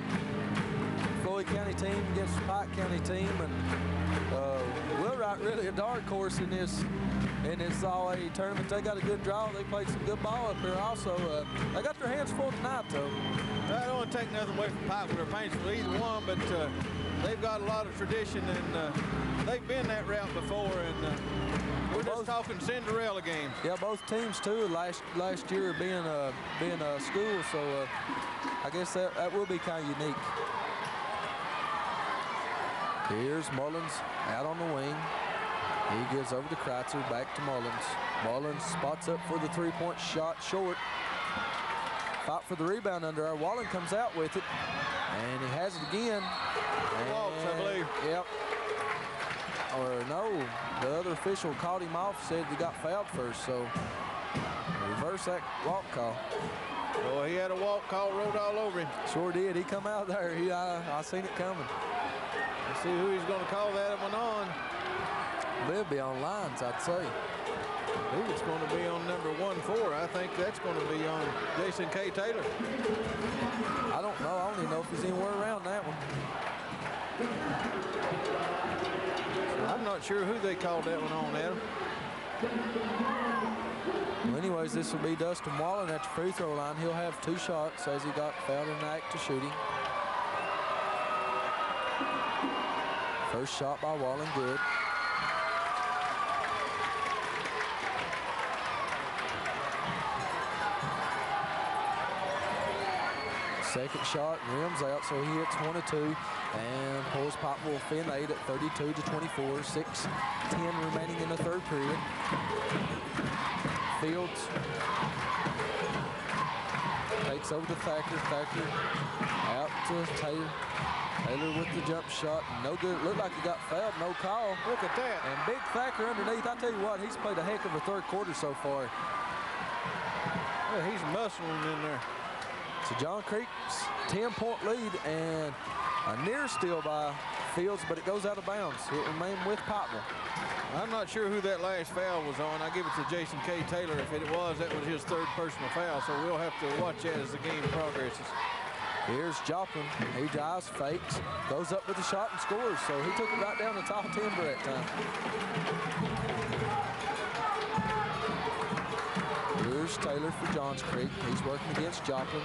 Floyd County team against Pike County team, and uh, Wheelwright really a dark horse in this in this all A tournament. They got a good draw. They played some good ball up here. Also, uh, they got their hands full tonight, though. I don't want to take nothing away from Pike. We're Paintsville for either one, but uh, they've got a lot of tradition, and uh, they've been that route before, and uh, we're just talking Cinderella games. Yeah, both teams too. Last last year being a being a school, so uh, I guess that that will be kind of unique. Here's Mullins out on the wing. He gives over to Kreitzer, back to Mullins. Mullins spots up for the three-point shot, short. Fight for the rebound under our. Wallen comes out with it, and he has it again. Walks, I believe. Yep. Or no, the other official called him off, said he got fouled first, so reverse that walk call. Boy, he had a walk call wrote all over him. Sure did. He come out there. He, I, I seen it coming. See who he's going to call that one on. They'll be on Lyons, I'd say. I believe it's going to be on number one four. I think that's going to be on Jason K. Taylor. I don't know. I don't even know if he's anywhere around that one. I'm not sure who they called that one on, Adam. Well, anyways, this will be Dustin Wallen at the free throw line. He'll have two shots as he got fouled in the act of shooting. First shot by Wallen, good. Second shot rims out, so he hits one or two and pulls Pikeville within eight at 32 to 24. 6 10 remaining in the third period. Fields takes over to Thacker. Thacker out to Taylor. Taylor with the jump shot. No good. Looked like he got fouled. No call. Look at that. And big Thacker underneath. I tell you what, he's played a heck of a third quarter so far. Yeah, he's muscling in there. So John Creek's 10-point lead and a near steal by Fields, but it goes out of bounds. It remained with Pikeville. I'm not sure who that last foul was on. I give it to Jason K. Taylor. If it was, that was his third personal foul, so we'll have to watch that as the game progresses. Here's Joplin. He drives, fakes, goes up with the shot and scores. So he took it right down the top timber that time. Here's Taylor for Johns Creek. He's working against Joplin.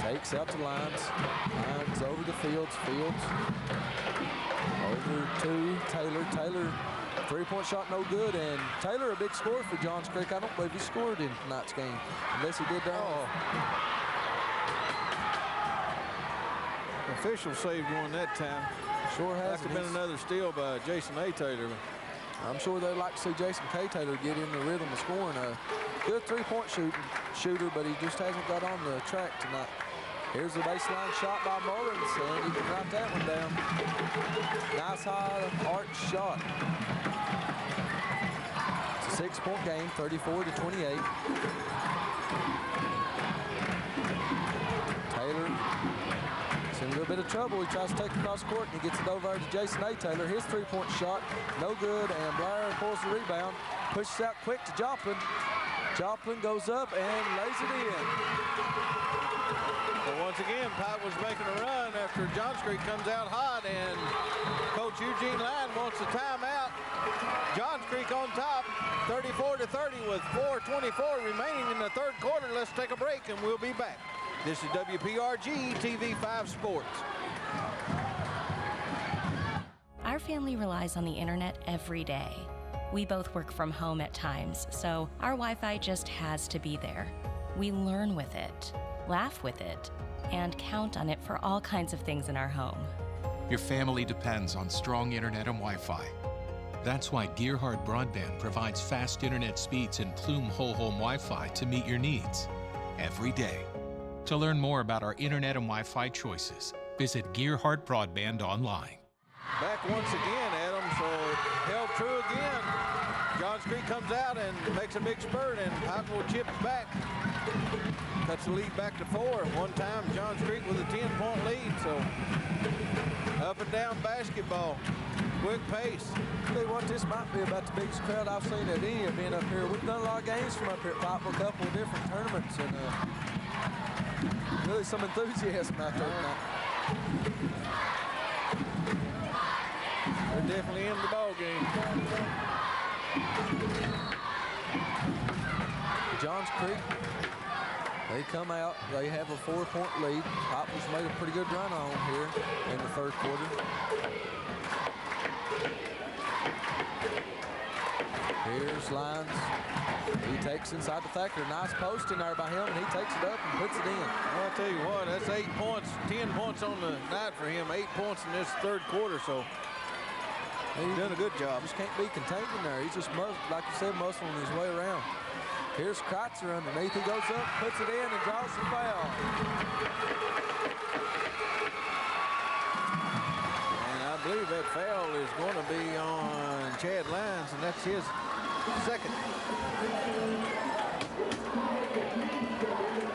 Takes out the Lyons. Lyons over the Fields. Fields Over to Taylor. Taylor, three-point shot no good, and Taylor a big score for Johns Creek. I don't believe he scored in tonight's game, unless he did there. Oh. Official saved one that time. Sure has. That could have been another steal by Jason A. Taylor. I'm sure they'd like to see Jason K. Taylor get in the rhythm of scoring. A good three-point shooting shooter, but he just hasn't got on the track tonight. Here's the baseline shot by Mullins, and he can knock that one down. Nice high arch shot. It's a six-point game, 34 to 28. Bit of trouble. He tries to take across court, and he gets it over to Jason A. Taylor. His three-point shot, no good, and Blair pulls the rebound, pushes out quick to Joplin. Joplin goes up and lays it in. But once again, Pikeville's making a run after Johns Creek comes out hot, and Coach Eugene Lyon wants a timeout. Johns Creek on top, 34 to 30 with 4.24 remaining in the third quarter. Let's take a break, and we'll be back. This is WPRG TV5 Sports. Our family relies on the internet every day. We both work from home at times, so our Wi Fi just has to be there. We learn with it, laugh with it, and count on it for all kinds of things in our home. Your family depends on strong internet and Wi Fi. That's why Gearhart Broadband provides fast internet speeds and Plume Whole Home Wi Fi to meet your needs every day. To learn more about our internet and Wi Fi choices, visit Gearhart Broadband online. Back once again, Adam, so held true again. Johns Creek comes out and makes a big spurt, and Pikeville chips back. Cuts the lead back to four. One time, Johns Creek with a 10-point lead, so up and down basketball. Quick pace. Tell you what, this might be about the biggest crowd I've seen at any event up here. We've done a lot of games from up here at Pikeville, a couple of different tournaments, and uh, really some enthusiasm out there. They're definitely in the ball game. Johns Creek, they come out, they have a four-point lead. Pikeville's made a pretty good run on here in the third quarter. Here's Lyons. He takes inside the Thacker. Nice post in there by him, and he takes it up and puts it in. Well, I'll tell you what, that's eight points, 10 points on the night for him. Eight points in this third quarter, so he's done a good job. Just can't be contained in there. He's just, like you said, muscling his way around. Here's Kreitzer underneath. He goes up, puts it in, and draws the foul. And I believe that foul is going to be on Chad Lyons, and that's his second.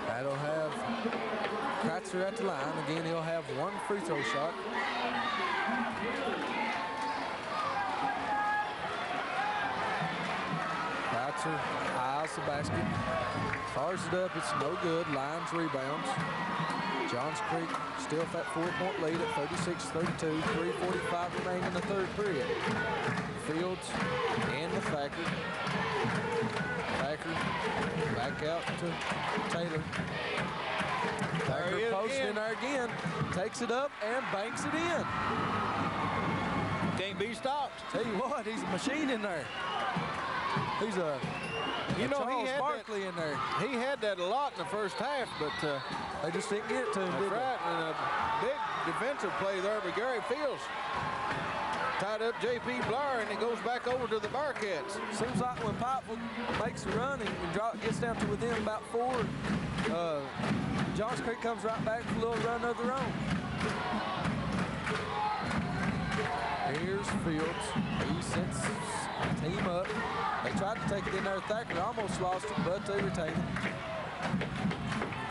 That'll have Kreitzer at the line. Again, he'll have one free throw shot. Kreitzer eyes the basket. Fires it up. It's no good. Lyons rebounds. Johns Creek still at that four-point lead at 36-32. 3.45 remaining in the third period. Fields and the Thacker. Thacker back out to Taylor. Thacker posts in there again. Takes it up and banks it in. Can't be stopped. Tell you what, he's a machine in there. He's a, You know, Charles he had Barkley in there. That, he had that a lot in the first half, but uh, they just didn't get it to him, that's did right. And a big defensive play there by Gary Fields. Tied up J.P. Blair, and it goes back over to the Bearcats. Seems like when Pikeville makes a run and, and drop, gets down to within about four, uh, Johns Creek comes right back for a little run of their own. Here's Fields. He sets the team up. They tried to take it in there. Thacker almost lost it, but they retained it.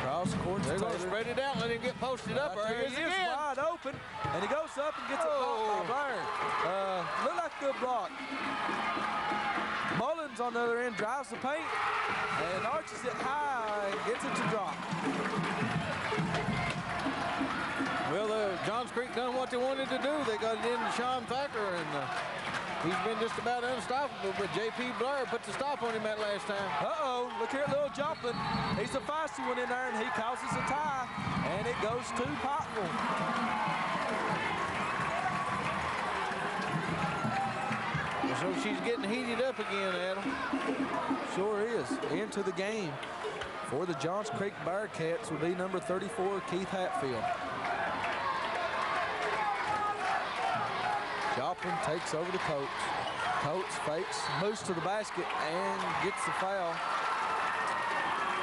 Cross court They're going to spread it out, let him get posted up. Right There he is he is, again. wide open, and he goes up and gets Oh. it blocked by Blair. Uh, look like a good block. Mullins on the other end drives the paint and arches it high and gets it to drop. Well, uh, Johns Creek done what they wanted to do. They got it in to Sean Thacker, and uh, he's been just about unstoppable. But J.P. Blair put the stop on him that last time. Uh-oh, look here at little Joplin. He's the feisty one in there, and he causes a tie, and it goes to Pikeville. So she's getting heated up again, Adam. Sure is. Into the game for the Johns Creek Bearcats will be number 34, Keith Hatfield. Joplin takes over to Coates. Coates fakes, moves to the basket, and gets the foul.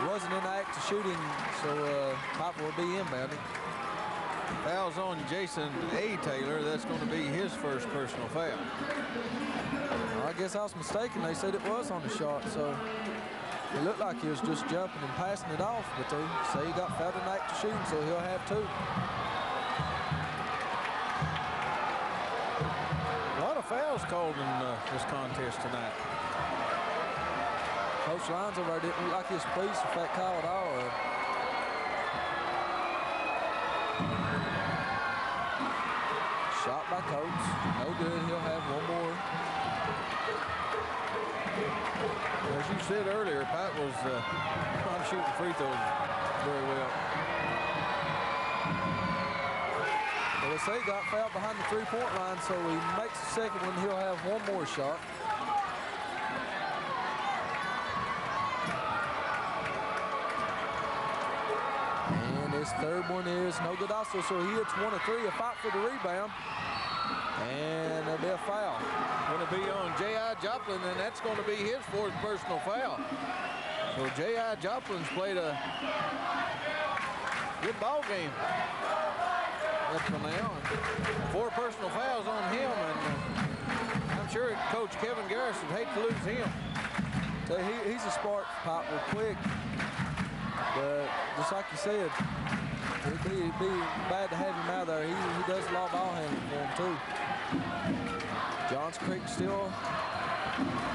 Wasn't in the act of shooting, so uh, will be inbounding. Foul's on Jason A. Taylor. That's going to be his first personal foul. I guess I was mistaken. They said it was on the shot, so it looked like he was just jumping and passing it off, but they say he got fouled in the act of shooting, so he'll have two. Fouls called in uh, this contest tonight. Coach Lyons over there didn't look like he was pleased with that call at all. Shot by Coates. No good. He'll have one more. As you said earlier, Pat was uh, not shooting free throws very well. Say got fouled behind the three-point line, so he makes the second one. He'll have one more shot. And his third one is no good also, so he hits one of three, a fight for the rebound. And there'll be a foul. Going to be on J.I. Joplin, and that's going to be his fourth personal foul. So J.I. Joplin's played a good ball game Four personal fouls on him, and uh, I'm sure Coach Kevin Garris would hate to lose him. So he, he's a spark pop real quick. But just like you said, it'd be, it'd be bad to have him out there. He, he does a lot of ball handling for him too. Johns Creek still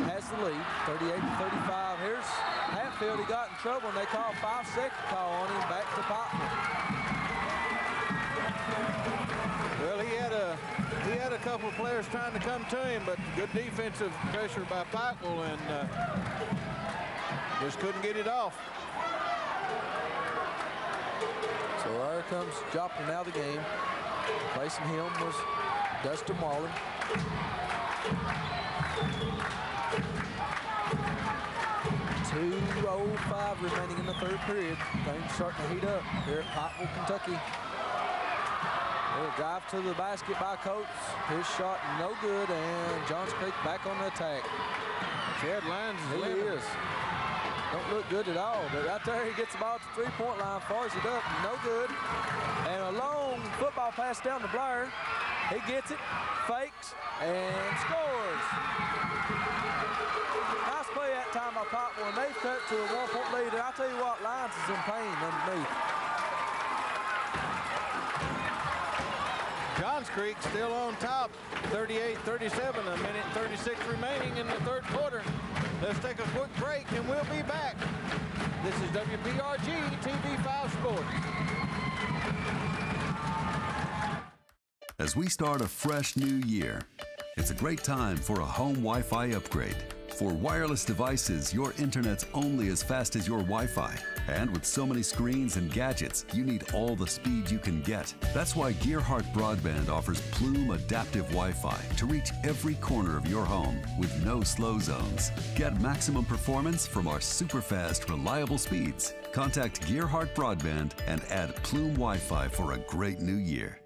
has the lead, 38 to 35. Here's Hatfield. He got in trouble and they called five second call on him back to Poplar. Well, he had a he had a couple of players trying to come to him, but good defensive pressure by Pikeville and uh, just couldn't get it off. So there comes Joplin out of the game. Replacing him was Dustin Marlin. Two oh five remaining in the third period. Things starting to heat up here at Pikeville, Kentucky. Little drive to the basket by Coates. His shot no good, and Johns Creek back on the attack. Chad Lyons is He is. Don't look good at all, but right there he gets the ball to three-point line, fires it up, no good. And a long football pass down to Blair. He gets it, fakes, and scores. Nice play that time by Poplar, and they've cut to a one-point lead. And I tell you what, Lyons is in pain underneath. Johns Creek still on top, 38-37, a minute and 36 remaining in the third quarter. Let's take a quick break and we'll be back. This is WPRG TV5 Sports. As we start a fresh new year, it's a great time for a home Wi Fi upgrade. For wireless devices, your internet's only as fast as your Wi Fi. And with so many screens and gadgets, you need all the speed you can get. That's why Gearhart Broadband offers Plume Adaptive Wi Fi to reach every corner of your home with no slow zones. Get maximum performance from our super fast, reliable speeds. Contact Gearhart Broadband and add Plume Wi Fi for a great new year.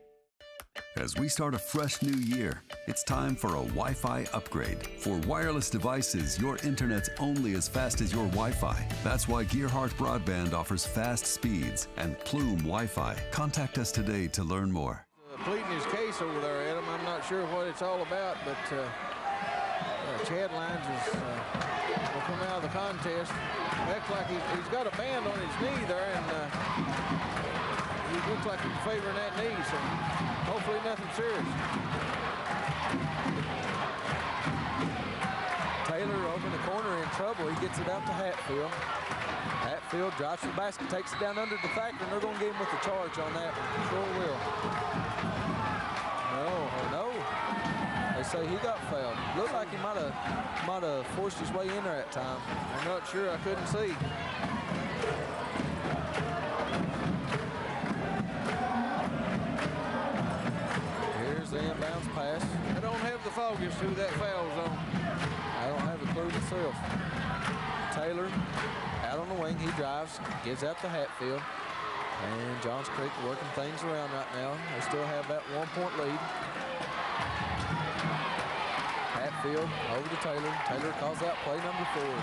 As we start a fresh new year, it's time for a Wi Fi upgrade. For wireless devices, your internet's only as fast as your Wi Fi. That's why Gearhart Broadband offers fast speeds and Plume Wi Fi. Contact us today to learn more. Uh, pleading his case over there, Adam. I'm not sure what it's all about, but uh, uh, Chad Lyons is uh, will come out of the contest. Acts like he's, he's got a band on his knee there, and uh, he looks like he's favoring that knee, so hopefully nothing serious. Taylor over in the corner in trouble. He gets it out to Hatfield. Hatfield drives the basket, takes it down under the Thacker, and they're going to get him with the charge on that. Sure will. No, oh no. They say he got fouled. Looked like he might have might have forced his way in there at time. I'm not sure. I couldn't see. Pass. I don't have the foggiest who that foul's on. prove himself. Taylor out on the wing. He drives, gives out to Hatfield. And Johns Creek working things around right now. They still have that one-point lead. Hatfield over to Taylor. Taylor calls out play number four.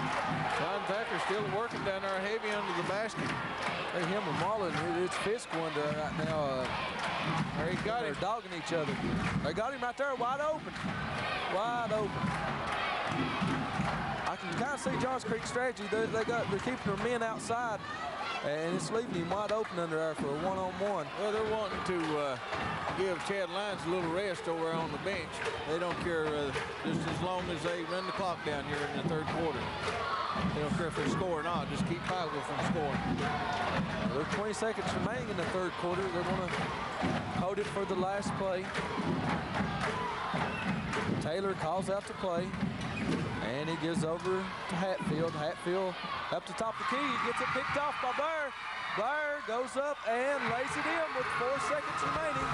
John Thacker still working down there heavy under the basket. Hey, him and Marlin, it's going to right now. Uh, there he got they're him. dogging each other. They got him right there, wide open. Wide open. I can kind of see Johns Creek's strategy. They, they got, they're keeping their men outside, and it's leaving him wide open under there for a one-on-one. Well, they're wanting to uh, give Chad Lyons a little rest over on the bench. They don't care uh, just as long as they run the clock down here in the third quarter. They don't care if they score or not. Just keep Pikeville from scoring. There's 20 seconds remaining in the third quarter. They're going to hold it for the last play. Taylor calls out to play. And he gives over to Hatfield. Hatfield up to top of the key. He gets it picked off by Blair. Blair goes up and lays it in with four seconds remaining.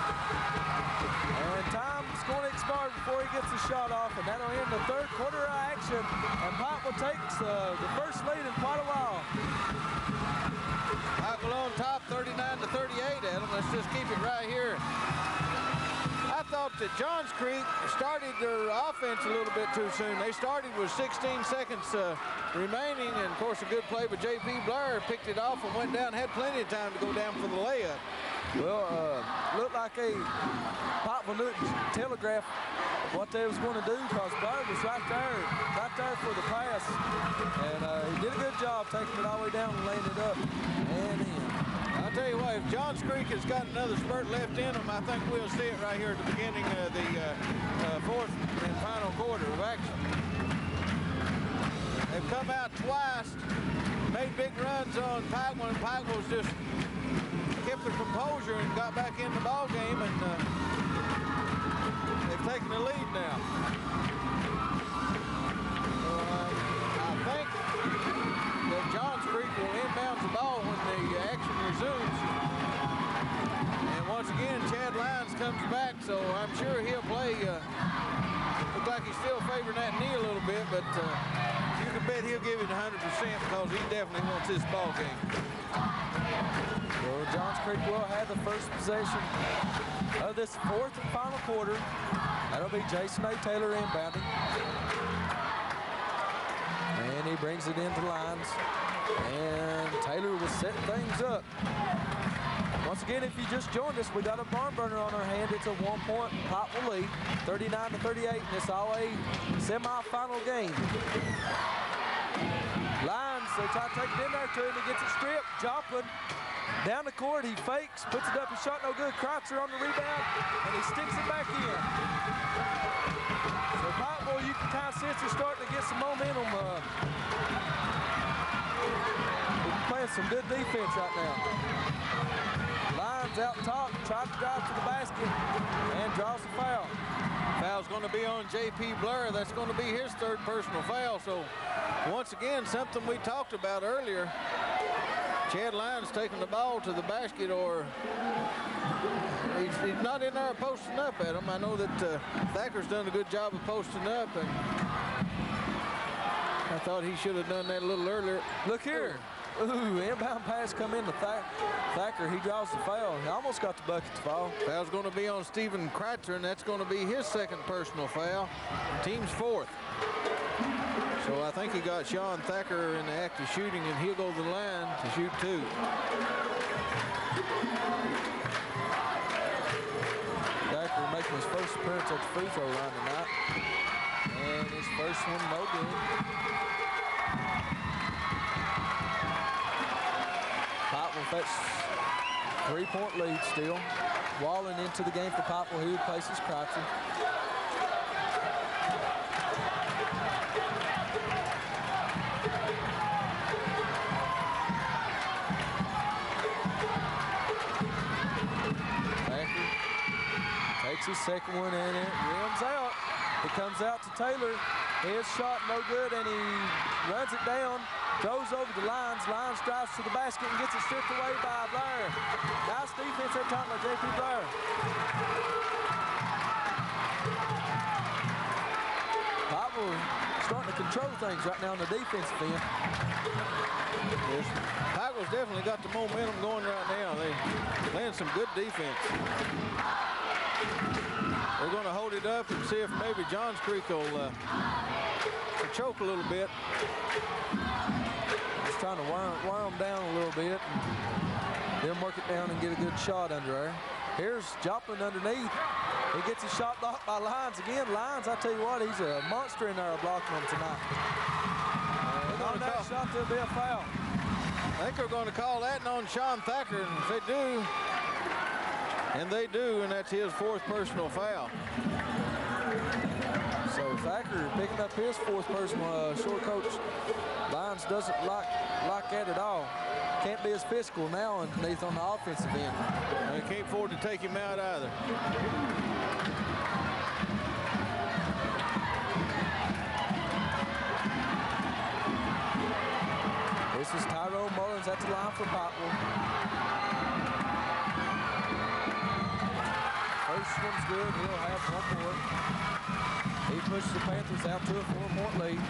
And time's going to expire before he gets the shot off. And that'll end the third quarter of action. And Pikeville takes uh, the first lead in quite a while. Pikeville on top, 39 to 38, Adam. Let's just keep it right here. Thought that Johns Creek started their offense a little bit too soon. They started with 16 seconds uh, remaining, and of course a good play, but J.P. Blair picked it off and went down, had plenty of time to go down for the layup. Well, uh, looked like a Pikeville knew telegraph what they was going to do because Blair was right there, right there for the pass. And uh, he did a good job taking it all the way down and laying it up and in. Tell you what, if Johns Creek has got another spurt left in them, I think we'll see it right here at the beginning of the uh, uh, fourth and final quarter of action. They've come out twice, made big runs on Pikeville, and Pikeville's just kept their composure and got back in the ball game, and uh, they've taken the lead now. Uh, I think that Johns Creek will inbound the ball when the resumes. And once again, Chad Lyons comes back, so I'm sure he'll play. Uh, look like he's still favoring that knee a little bit, but uh, you can bet he'll give it 100% because he definitely wants this ball game. Well, Johns Creek will have the first possession of this fourth and final quarter. That'll be Jason A. Taylor inbounding. And he brings it into Lyons. And Taylor was setting things up. Once again, if you just joined us, we got a barn burner on our hand. It's a one-point Pikeville lead, 39 to 38, and it's all a semifinal game. Lyons, they try to take it in there to him. He gets it stripped. Joplin down the court. He fakes, puts it up. His shot no good. Kreitzer on the rebound, and he sticks it back in. So Pikeville, you can kind of sense they're starting to get some momentum. Uh, playing some good defense right now. Lyons out top, tries to drive to the basket, and draws the foul. Foul's going to be on J.P. Blair. That's going to be his third personal foul. So once again, something we talked about earlier. Chad Lyons taking the ball to the basket or he's, he's not in there posting up at him. I know that uh, Thacker's done a good job of posting up and I thought he should have done that a little earlier. Look here. Ooh, inbound pass come in to Thack Thacker. He draws the foul. He almost got the bucket to foul. Foul's going to be on Stephen Kreitzer, and that's going to be his second personal foul. Team's fourth. So I think he got Sean Thacker in the act of shooting, and he'll go to the line to shoot two. First appearance at the free throw line tonight. And his first one, no good. Pikeville fetch three-point lead still. Wallen into the game for Pikeville. He replaces Kreitzer. His second one and it rims out. It comes out to Taylor. His shot no good and he runs it down. Goes over the Lyons. Lyons drives to the basket and gets it stripped away by Blair. Nice defense that time by J.P. Blair. Pikeville starting to control things right now on the defensive end. Yes. Definitely got the momentum going right now. They playing some good defense. They're going to hold it up and see if maybe Johns Creek will uh, choke a little bit. Just trying to wear, wear them down a little bit. And then work it down and get a good shot under there. Here's Joplin underneath. He gets his shot blocked by Lyons again. Lyons, I tell you what, he's a monster in there blocking them tonight. And on that shot, there'll be a foul. I think they're going to call that on Sean Thacker, and if they do, and they do, and that's his fourth personal foul. So Thacker picking up his fourth personal uh, short coach. Lyons doesn't like, like that at all. Can't be as physical now underneath on the offensive end. They can't afford to take him out either. This is Tyrone Mullins at the line for Poplar. First one's good. He'll have one more. He pushes the Panthers out to a four-point lead.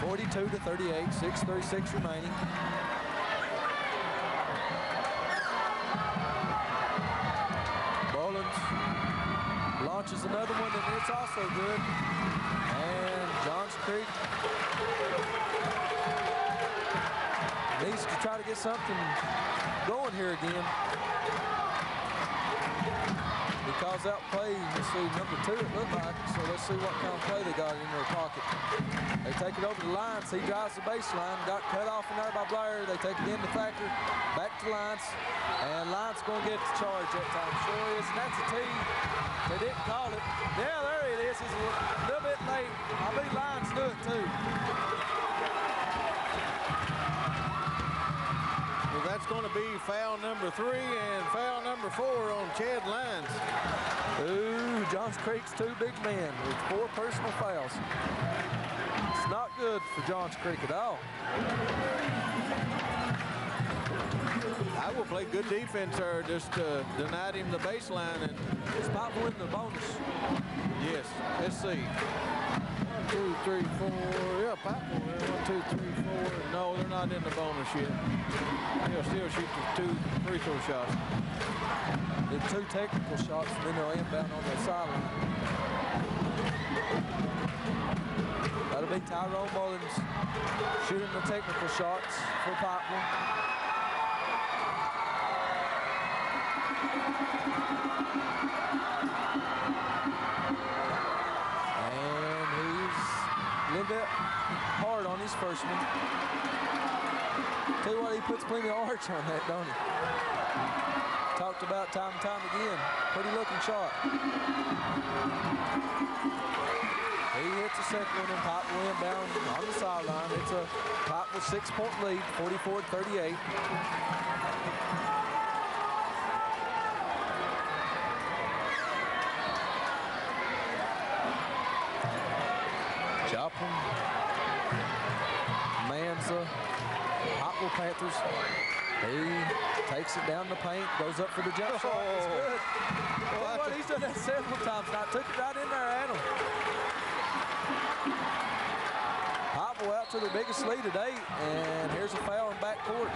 42 to 38, 6.36 remaining. Mullins launches another one, and it's also good. And Johns Creek needs to try to get something going here again. Because out play, let's see, number two it looked like, so let's see what kind of play they got in their pocket. They take it over the Lyons, he drives the baseline, got cut off in there by Blair, they take it in into Thacker, back to Lyons, and Lyons gonna get the charge that time, sure is, and that's a tee. They didn't call it. Yeah, there it is, he's a little bit late. I believe Lyons knew it too. That's going to be foul number three and foul number four on Chad Lyons. Ooh, Johns Creek's two big men with four personal fouls. It's not good for Johns Creek at all. I will play good defense there, just uh, denied him the baseline. and It's not winning the bonus. Yes, let's see. One, two, three, four. Pikeville. there. One, two, three, four. No, they're not in the bonus yet. They'll still shoot the two free throw shots. Did two technical shots, and then they'll inbound on the sideline. That'll be Tyrone Mullins shooting the technical shots for Poplar. His first one. Tell you what, he puts plenty of arch on that, don't he? Talked about time and time again. Pretty looking shot. He hits the second one and Pop will inbound on the sideline. It's a Pop with six-point lead, 44-38. Joplin, Manza, Pikeville Panthers. He takes it down the paint, goes up for the jump shot. It's oh. good. Well, what, he's done that several times now. Took it right in there at him. Pikeville out to the biggest lead today, and here's a foul in backcourt.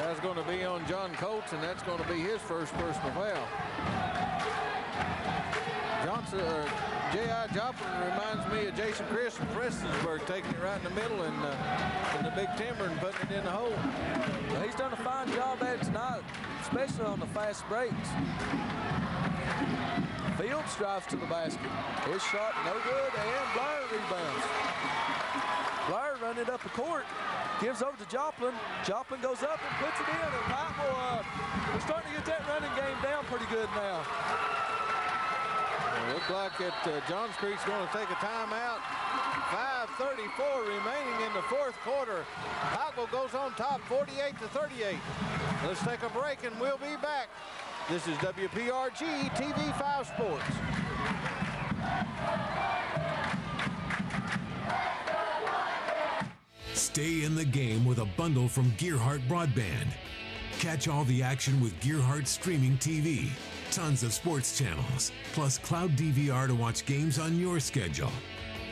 That's going to be on John Coates, and that's going to be his first personal foul. Johnson, uh, J.I. Joplin reminds me of Jason Chris from Prestonsburg, taking it right in the middle and uh, in the big timber and putting it in the hole. He's done a fine job at it tonight, especially on the fast breaks. Fields drives to the basket. His shot no good, and Blair rebounds. Blair running it up the court, gives over to Joplin. Joplin goes up and puts it in, and Pikeville, uh, we're starting to get that running game down pretty good now. It looks like it, uh, Johns Creek's going to take a timeout. 5.34 remaining in the fourth quarter. Pikeville goes on top 48 to 38. Let's take a break and we'll be back. This is WPRG TV 5 Sports. Stay in the game with a bundle from Gearhart Broadband. Catch all the action with Gearhart Streaming TV. Tons of sports channels, plus cloud DVR to watch games on your schedule.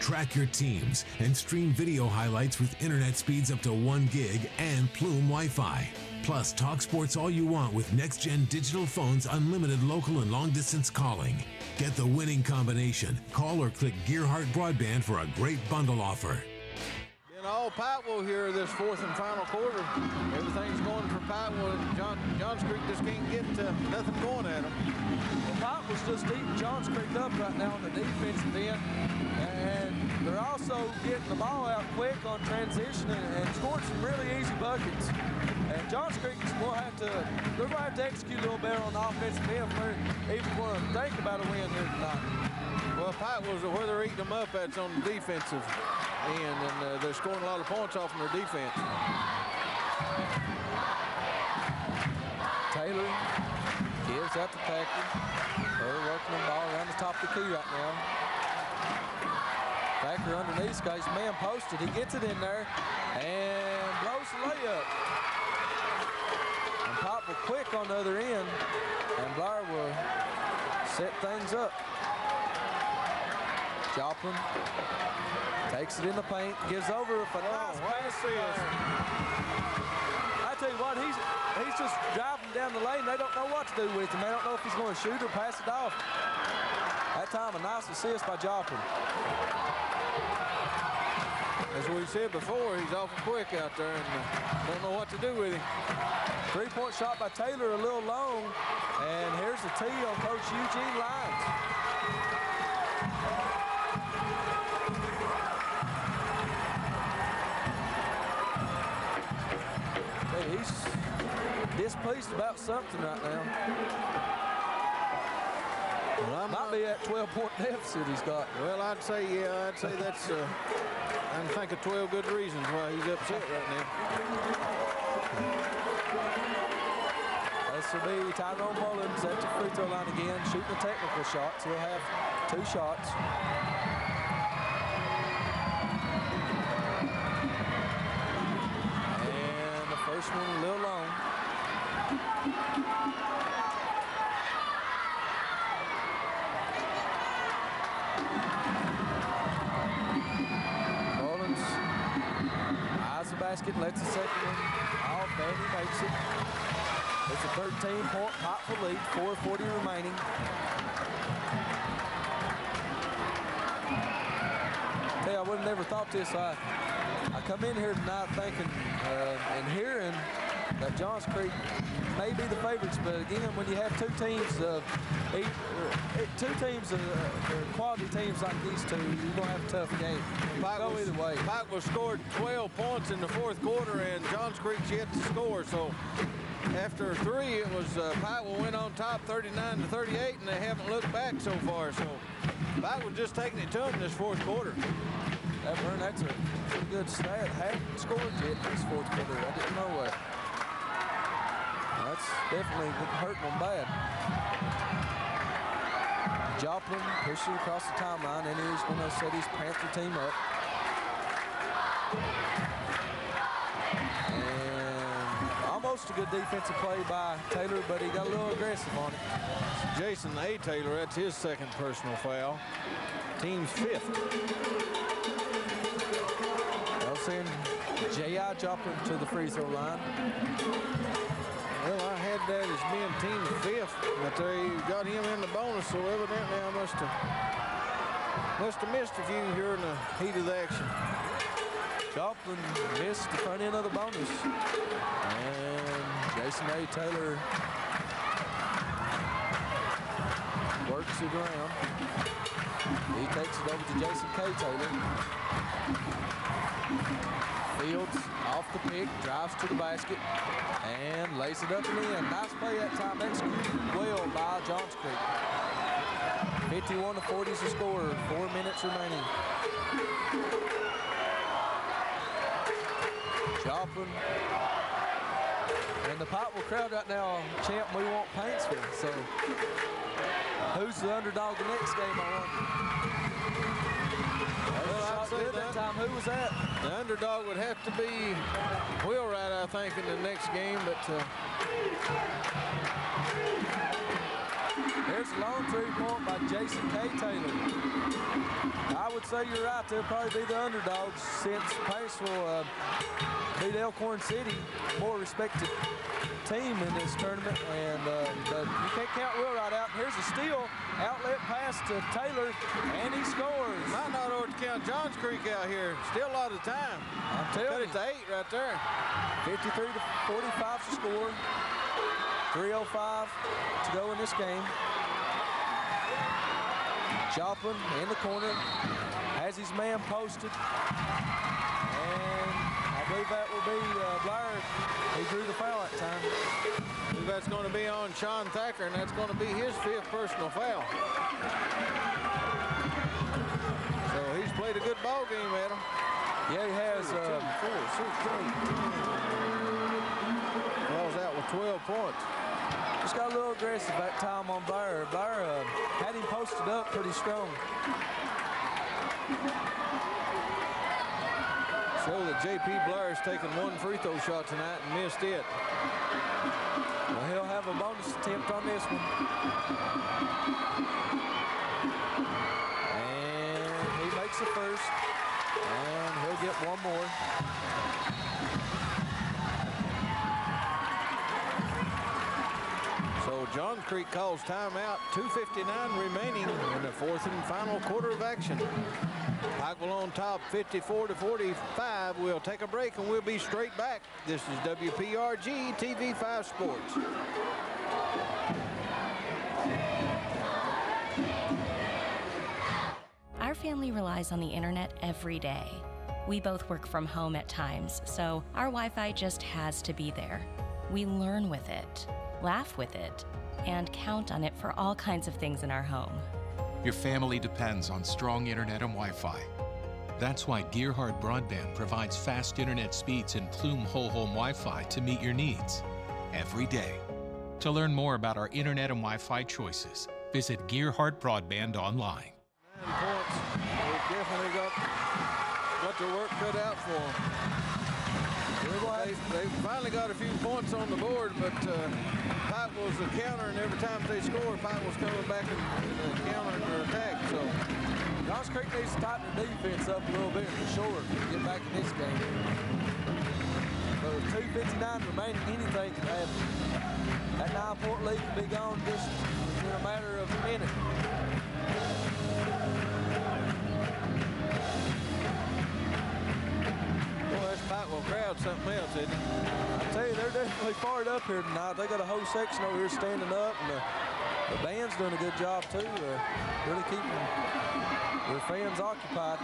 Track your teams and stream video highlights with internet speeds up to 1 gig and Plume Wi Fi. Plus, talk sports all you want with next gen digital phones, unlimited local and long distance calling. Get the winning combination. Call or click Gearhart Broadband for a great bundle offer. In all Pikeville here this fourth and final quarter. Everything's going for Pikeville. John, Johns Creek just can't get uh, nothing going at them. Well, was just eating Johns Creek up right now on the defensive end. And they're also getting the ball out quick on transition and, and scoring some really easy buckets. And Johns Creek will have to, they're going to have to execute a little better on the offensive end even going to think about a win here tonight. Well, Pikeville's where they're eating them up That's on the defensive end, and uh, they're scoring a lot of points off in their defense. Taylor gives out the Thacker. They're working the ball around the top of the key right now. Thacker underneath, his man posted. He gets it in there and blows the layup. And Pop will quick on the other end, and Blair will set things up. Joplin takes it in the paint, gives over for a nice pass. I tell you what, he's he's just driving down the lane. They don't know what to do with him. They don't know if he's going to shoot or pass it off. That time, a nice assist by Joplin. As we said before, he's awful quick out there and uh, don't know what to do with him. Three-point shot by Taylor, a little long. And here's the tee on Coach Eugene Lyons. Displeased about something right now. Well, I might be at 12-point deficit he's got. Well, I'd say, yeah, I'd say that's, uh, I can think of 12 good reasons why he's upset right now. This will be Tyrone Mullins at the free throw line again, shooting the technical shots. He'll have two shots. Basket, lets the second one off, and he makes it. It's a 13-point Pikeville lead, 4.40 remaining. Hey, I would have never thought this. I, I come in here tonight thinking uh, and hearing that Johns Creek may be the favorites, but again, when you have two teams of eight, uh, two teams of uh, quality teams like these two, you're gonna have a tough game. Pike Go was, either way. Pike was scored 12 points in the fourth quarter, and Johns Creek's yet to score. So after three, it was uh, Pikeville went on top 39 to 38, and they haven't looked back so far. So Pike was just taking it to them this fourth quarter. That Vern, that's a good stat. Haven't scored yet this fourth quarter. I didn't know that. That's definitely hurting them bad. Joplin pushes across the timeline, and he's going to set his Panther team up. And almost a good defensive play by Taylor, but he got a little aggressive on it. Jason A. Taylor, that's his second personal foul. Team's fifth. They'll send J.I. Joplin to the free throw line. That as being team fifth, but they got him in the bonus, so evidently I must have must have missed a few here in the heat of the action. Joplin missed the front end of the bonus. And Jason A. Taylor works it around. He takes it over to Jason K. Taylor. Fields off the pick, drives to the basket, and lays it up and in. Nice play that time, executed well by Johns Creek. 51 to 40 is the score, four minutes remaining. Joplin. And the Pikeville crowd right now, champ, we want Paintsville. So who's the underdog the next game, I wonder? That time, who was that? The underdog would have to be Wheelwright, I think, in the next game, but uh, There's a long three-point by Jason K. Taylor. I would say you're right. They'll probably be the underdogs since Paintsville uh, beat Elkhorn City, more respected team in this tournament. And uh, but you can't count Wheelwright out. Here's a steal, outlet pass to Taylor, and he scores. Might not ought to count Johns Creek out here. Still a lot of time. I'm telling Cut it to eight right there. 53 to 45 to score. 3.05 to go in this game. Joplin in the corner, has his man posted. And I believe that will be uh, Blair. He drew the foul that time. I believe that's going to be on Sean Thacker, and that's going to be his fifth personal foul. So he's played a good ball game, Adam. Yeah, he has. Uh, Falls out with 12 points. Just got a little aggressive that time on Blair. Blair uh, had him posted up pretty strong. Show that J.P. Blair's taken one free throw shot tonight and missed it. Well, he'll have a bonus attempt on this one. And he makes the first. And he'll get one more. So John Creek calls timeout. 2.59 remaining in the fourth and final quarter of action. Pikeville on top 54 to 45. We'll take a break and we'll be straight back. This is WPRG TV5 Sports. Our family relies on the internet every day. We both work from home at times, so our Wi Fi just has to be there. We learn with it, laugh with it, and count on it for all kinds of things in our home. Your family depends on strong internet and Wi Fi. That's why Gearhart Broadband provides fast internet speeds and Plume Whole Home Wi Fi to meet your needs every day. To learn more about our internet and Wi Fi choices, visit Gearhart Broadband online. Points. They've definitely got, got their work cut out for them. They, they finally got a few points on the board, but uh, Pikeville's the counter, and every time they scored, score, was coming back and, and countering their attack. So Johns Creek needs to tighten the defense up a little bit for sure to get back in this game. But with 2.59 remaining, anything can happen. That nine-point lead can be gone just in a matter of a minute. Pikeville crowd something else? I tell you, they're definitely fired up here tonight. They got a whole section over here standing up, and the, the band's doing a good job too. They're really keeping their fans occupied.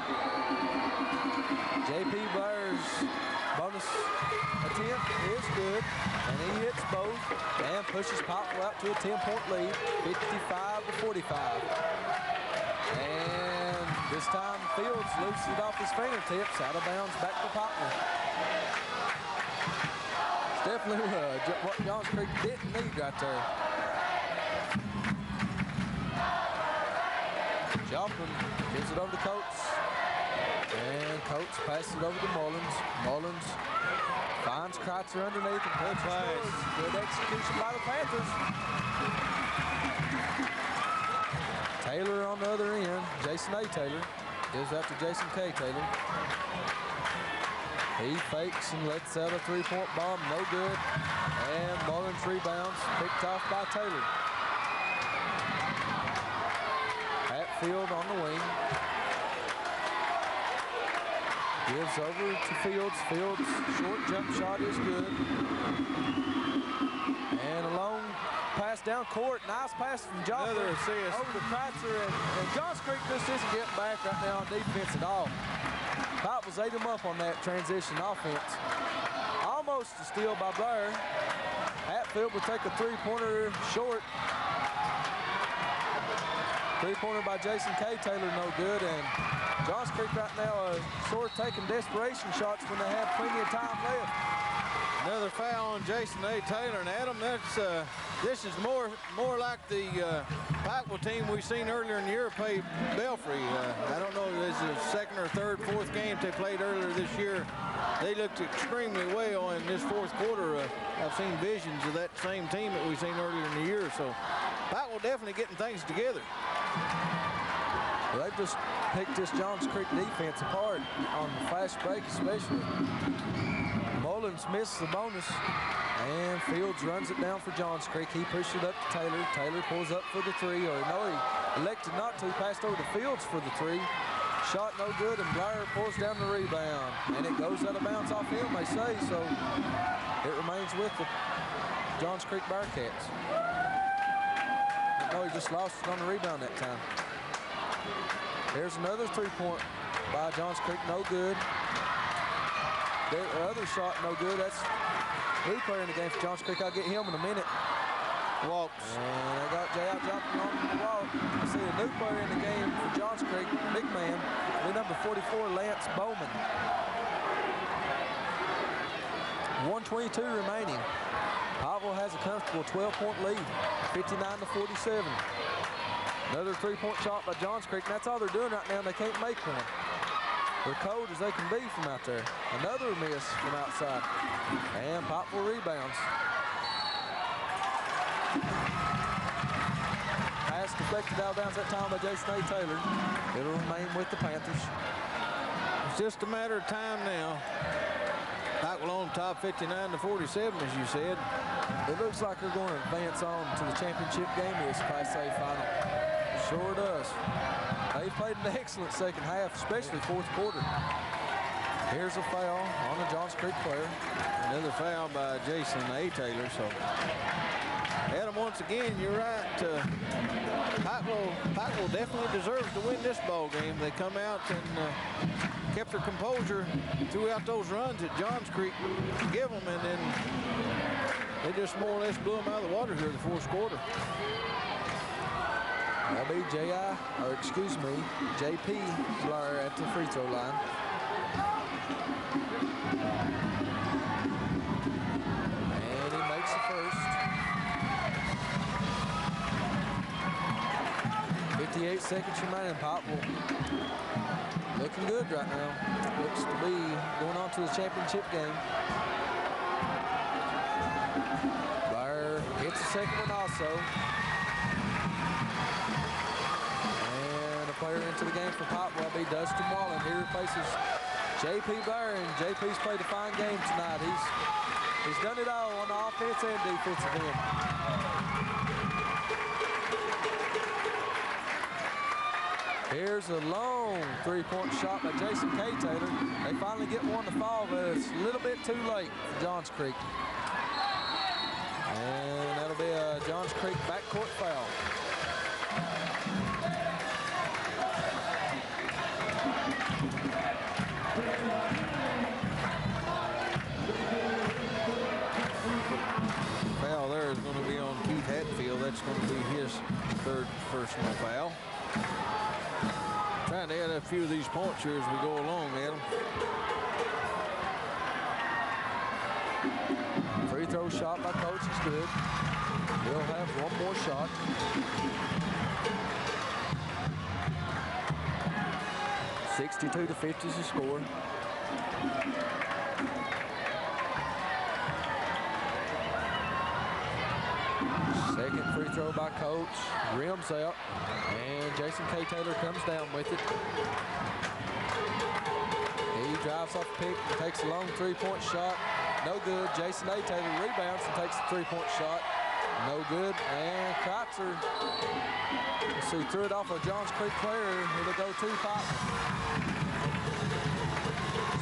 JP Blair's bonus attempt is good, and he hits both and pushes Pikeville out to a 10-point lead, 55 to 45. And this time Fields loses it off his fingertips, out of bounds, back to Pikeville. Definitely uh, what Johns Creek didn't need right there. Joplin gives it over to Coates. And Coates passes it over to Mullins. Mullins finds Kreitzer underneath and good play. Good execution by the Panthers. Taylor on the other end. Jason A. Taylor gives out to Jason K. Taylor. He fakes and lets out a three-point bomb. No good. And Mullins rebounds. Picked off by Taylor. Hatfield on the wing. Gives over to Fields. Fields' short jump shot is good. And a long pass down court. Nice pass from Joplin. Another assist. Over to Kreitzer. And, and Johns Creek just isn't getting back right now on defense at all. Pikeville's ate him up on that transition offense. Almost a steal by Blair. Hatfield will take a three-pointer short. Three-pointer by Jason K. Taylor, no good. And Johns Creek right now is sort of taking desperation shots when they have plenty of time left. Another foul on Jason A. Taylor and Adam. That's uh, this is more more like the uh, Pikeville team we've seen earlier in the year play Belfry. Uh, I don't know if this is the second or third, fourth game they played earlier this year. They looked extremely well in this fourth quarter. Uh, I've seen visions of that same team that we've seen earlier in the year. So Pikeville definitely getting things together. They've just picked this Johns Creek defense apart on the fast break especially. Mullins misses the bonus. And Fields runs it down for Johns Creek. He pushes it up to Taylor. Taylor pulls up for the three, or no, he elected not to. Passed over to Fields for the three. Shot no good, and Blair pulls down the rebound. And it goes out of bounds off him, they say, so it remains with the Johns Creek Bearcats. No, he just lost it on the rebound that time. Here's another three-point by Johns Creek, no good. The other shot, no good. That's new player in the game for Johns Creek. I'll get him in a minute. Walks. And I got J.I. jumping on the walk. I see a new player in the game for Johns Creek, big man, the number 44, Lance Bowman. 122 remaining. Pikeville has a comfortable 12-point lead, 59 to 47. Another three-point shot by Johns Creek, and that's all they're doing right now, and they can't make one. They're cold as they can be from out there. Another miss from outside. And Pikeville rebounds. Pass deflected out of bounds that time by Jason A. Taylor. It'll remain with the Panthers. It's just a matter of time now. Pikeville on top 59 to 47, as you said. It looks like they're going to advance on to the championship game of this Class A final. Sure does. They played an excellent second half, especially fourth quarter. Here's a foul on the Johns Creek player. Another foul by Jason A. Taylor. So, Adam, once again, you're right. Uh, Pikeville, Pikeville definitely deserves to win this ball game. They come out and uh, kept their composure throughout those runs at Johns Creek give them, and then they just more or less blew them out of the water here in the fourth quarter. That'll be J.I., or excuse me, J.P. Blair at the free throw line. And he makes the first. 58 seconds remaining. Pikeville looking good right now. Looks to be going on to the championship game. Blair hits the second one also. Player into the game for will be Dustin Wallen. He replaces J.P. And J.P.'s played a fine game tonight. He's he's done it all on the offense and defensive end. Here's a long three-point shot by Jason K. Taylor. They finally get one to fall, but it's a little bit too late for Johns Creek. And that'll be a Johns Creek backcourt. Foul third personal foul. Trying to add a few of these points here as we go along, Adam. Free throw shot by Coates is good. We'll have one more shot. Sixty-two to fifty is the score. Second free throw by Coates. Rims out. And Jason K. Taylor comes down with it. He drives off the pick, takes a long three-point shot. No good. Jason A. Taylor rebounds and takes a three-point shot. No good. And Kreitzer, see, threw it off a Johns Creek player. It'll go to Pop.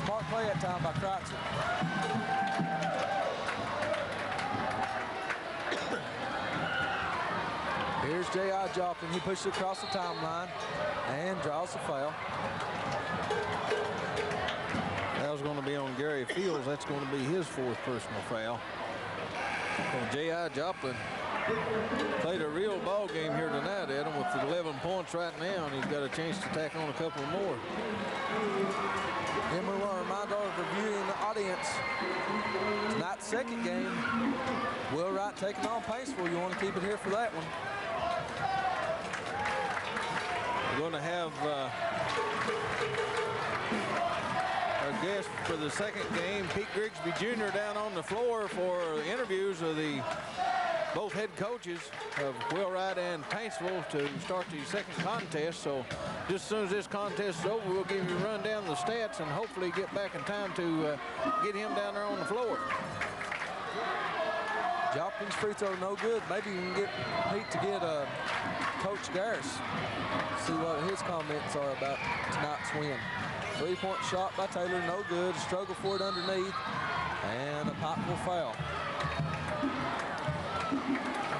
Smart play that time by Kreitzer. Here's J.I. Joplin. He pushes across the timeline and draws the foul. That was going to be on Gary Fields. That's going to be his fourth personal foul. Well, J.I. Joplin played a real ball game here tonight, Adam, with 11 points right now, and he's got a chance to tack on a couple more. And we want to remind our reviewing audience, tonight's second game, Wheelwright taking on Paintsville. You want to keep it here for that one. We're going to have uh, our guest for the second game, Pete Grigsby Jr., down on the floor for interviews of the both head coaches of Wheelwright and Paintsville to start the second contest. So just as soon as this contest is over, we'll give you a rundown of the stats and hopefully get back in time to uh, get him down there on the floor. Joplin's free throw no good. Maybe you can get Pete to get uh, Coach Garris. See what his comments are about tonight's win. Three-point shot by Taylor, no good. Struggle for it underneath, and a Pikeville foul.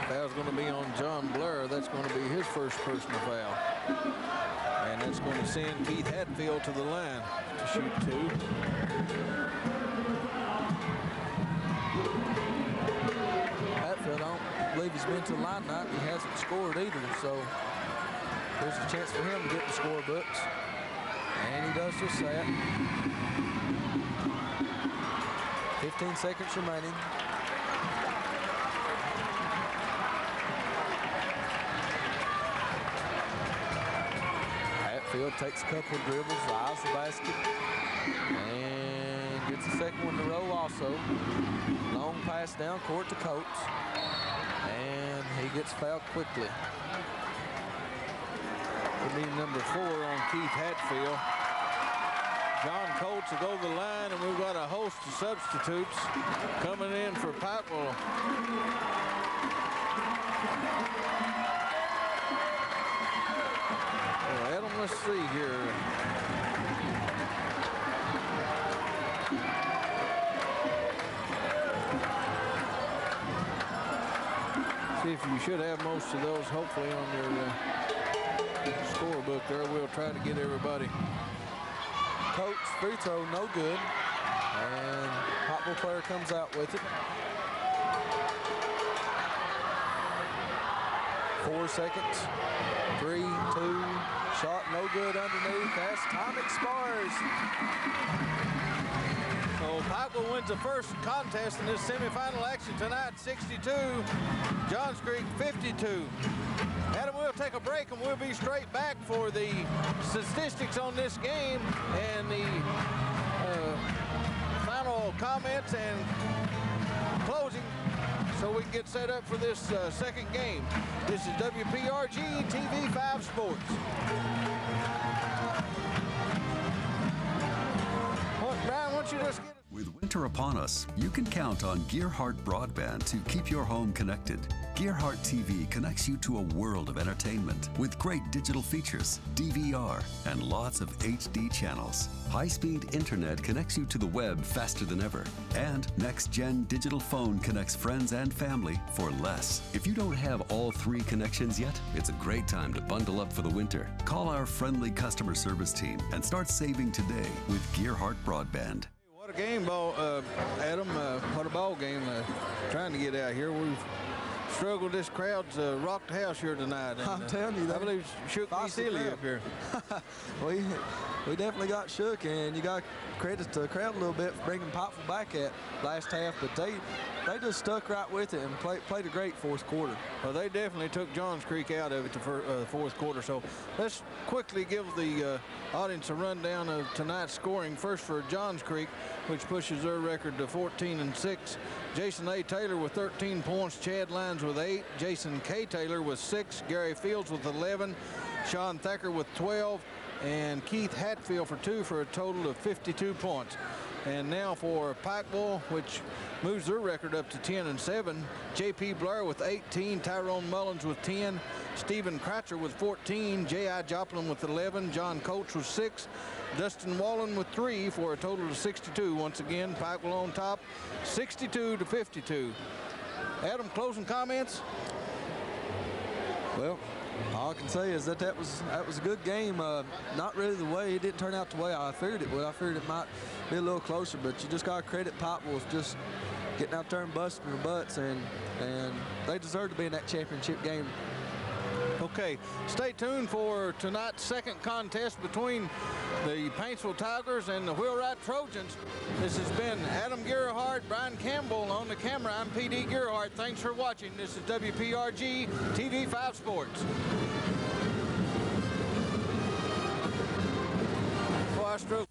Foul's going to be on John Blair. That's going to be his first personal foul. And that's going to send Keith Hatfield to the line to shoot two. Believe he's been to the line tonight. He hasn't scored either, so there's a chance for him to get the score books. And he does just that. 15 seconds remaining. Hatfield takes a couple of dribbles, eyes the basket, and gets the second one a row also. Long pass down court to Coates, he gets fouled quickly. It'll be number four on Keith Hatfield. John Coates will go to the line, and we've got a host of substitutes coming in for Pikeville. Well, Adam, let's see here. If you should have most of those, hopefully, on your uh, scorebook there. We'll try to get everybody. Coates, free throw, no good. And Pikeville player comes out with it. Four seconds. Three, two, shot no good underneath. As time expires. Pikeville wins the first contest in this semifinal action tonight, 62. Johns Creek, 52. Adam, we'll take a break and we'll be straight back for the statistics on this game and the uh, final comments and closing so we can get set up for this uh, second game. This is WPRG TV 5 Sports. Brian, why don't you just get With winter upon us, you can count on Gearhart Broadband to keep your home connected. Gearhart TV connects you to a world of entertainment with great digital features, DVR, and lots of HD channels. High speed internet connects you to the web faster than ever. And next gen digital phone connects friends and family for less. If you don't have all three connections yet, it's a great time to bundle up for the winter. Call our friendly customer service team and start saving today with Gearhart Broadband. Game, ball, uh, Adam. Uh, what a ball game. Uh, trying to get out here. We've struggled. This crowd's uh, rocked the house here tonight. And, I'm uh, telling you, I believe shook me silly up here. we we definitely got shook, and you got credit to the crowd a little bit for bringing Pikeville back at last half, but they they just stuck right with it and played played a great fourth quarter. Well, they definitely took Johns Creek out of it the fir- uh, fourth quarter. So let's quickly give the uh, audience a rundown of tonight's scoring. First for Johns Creek, which pushes their record to 14 and 6. Jason A. Taylor with 13 points. Chad Lyons with 8. Jason K. Taylor with 6. Gary Fields with 11. Sean Thacker with 12. And Keith Hatfield for 2 for a total of 52 points. And now for Pikeville, which moves their record up to 10 and 7. J.P. Blair with 18, Tyrone Mullins with 10, Stephen Cratcher with 14, J.I. Joplin with 11, John Coates with 6, Dustin Wallen with 3 for a total of 62. Once again, Pikeville on top, 62 to 52. Adam, closing comments? Well, all I can say is that that was that was a good game. Uh, not really the way it didn't turn out the way I feared it would. I figured it might be a little closer, but you just got to credit Pikeville with just getting out there and busting their butts, and and they deserve to be in that championship game. Okay, stay tuned for tonight's second contest between the Paintsville Tigers and the Wheelwright Trojans. This has been Adam Gerhardt, Brian Campbell on the camera. I'm P.D. Gerhardt. Thanks for watching. This is WPRG TV 5 Sports. Well, I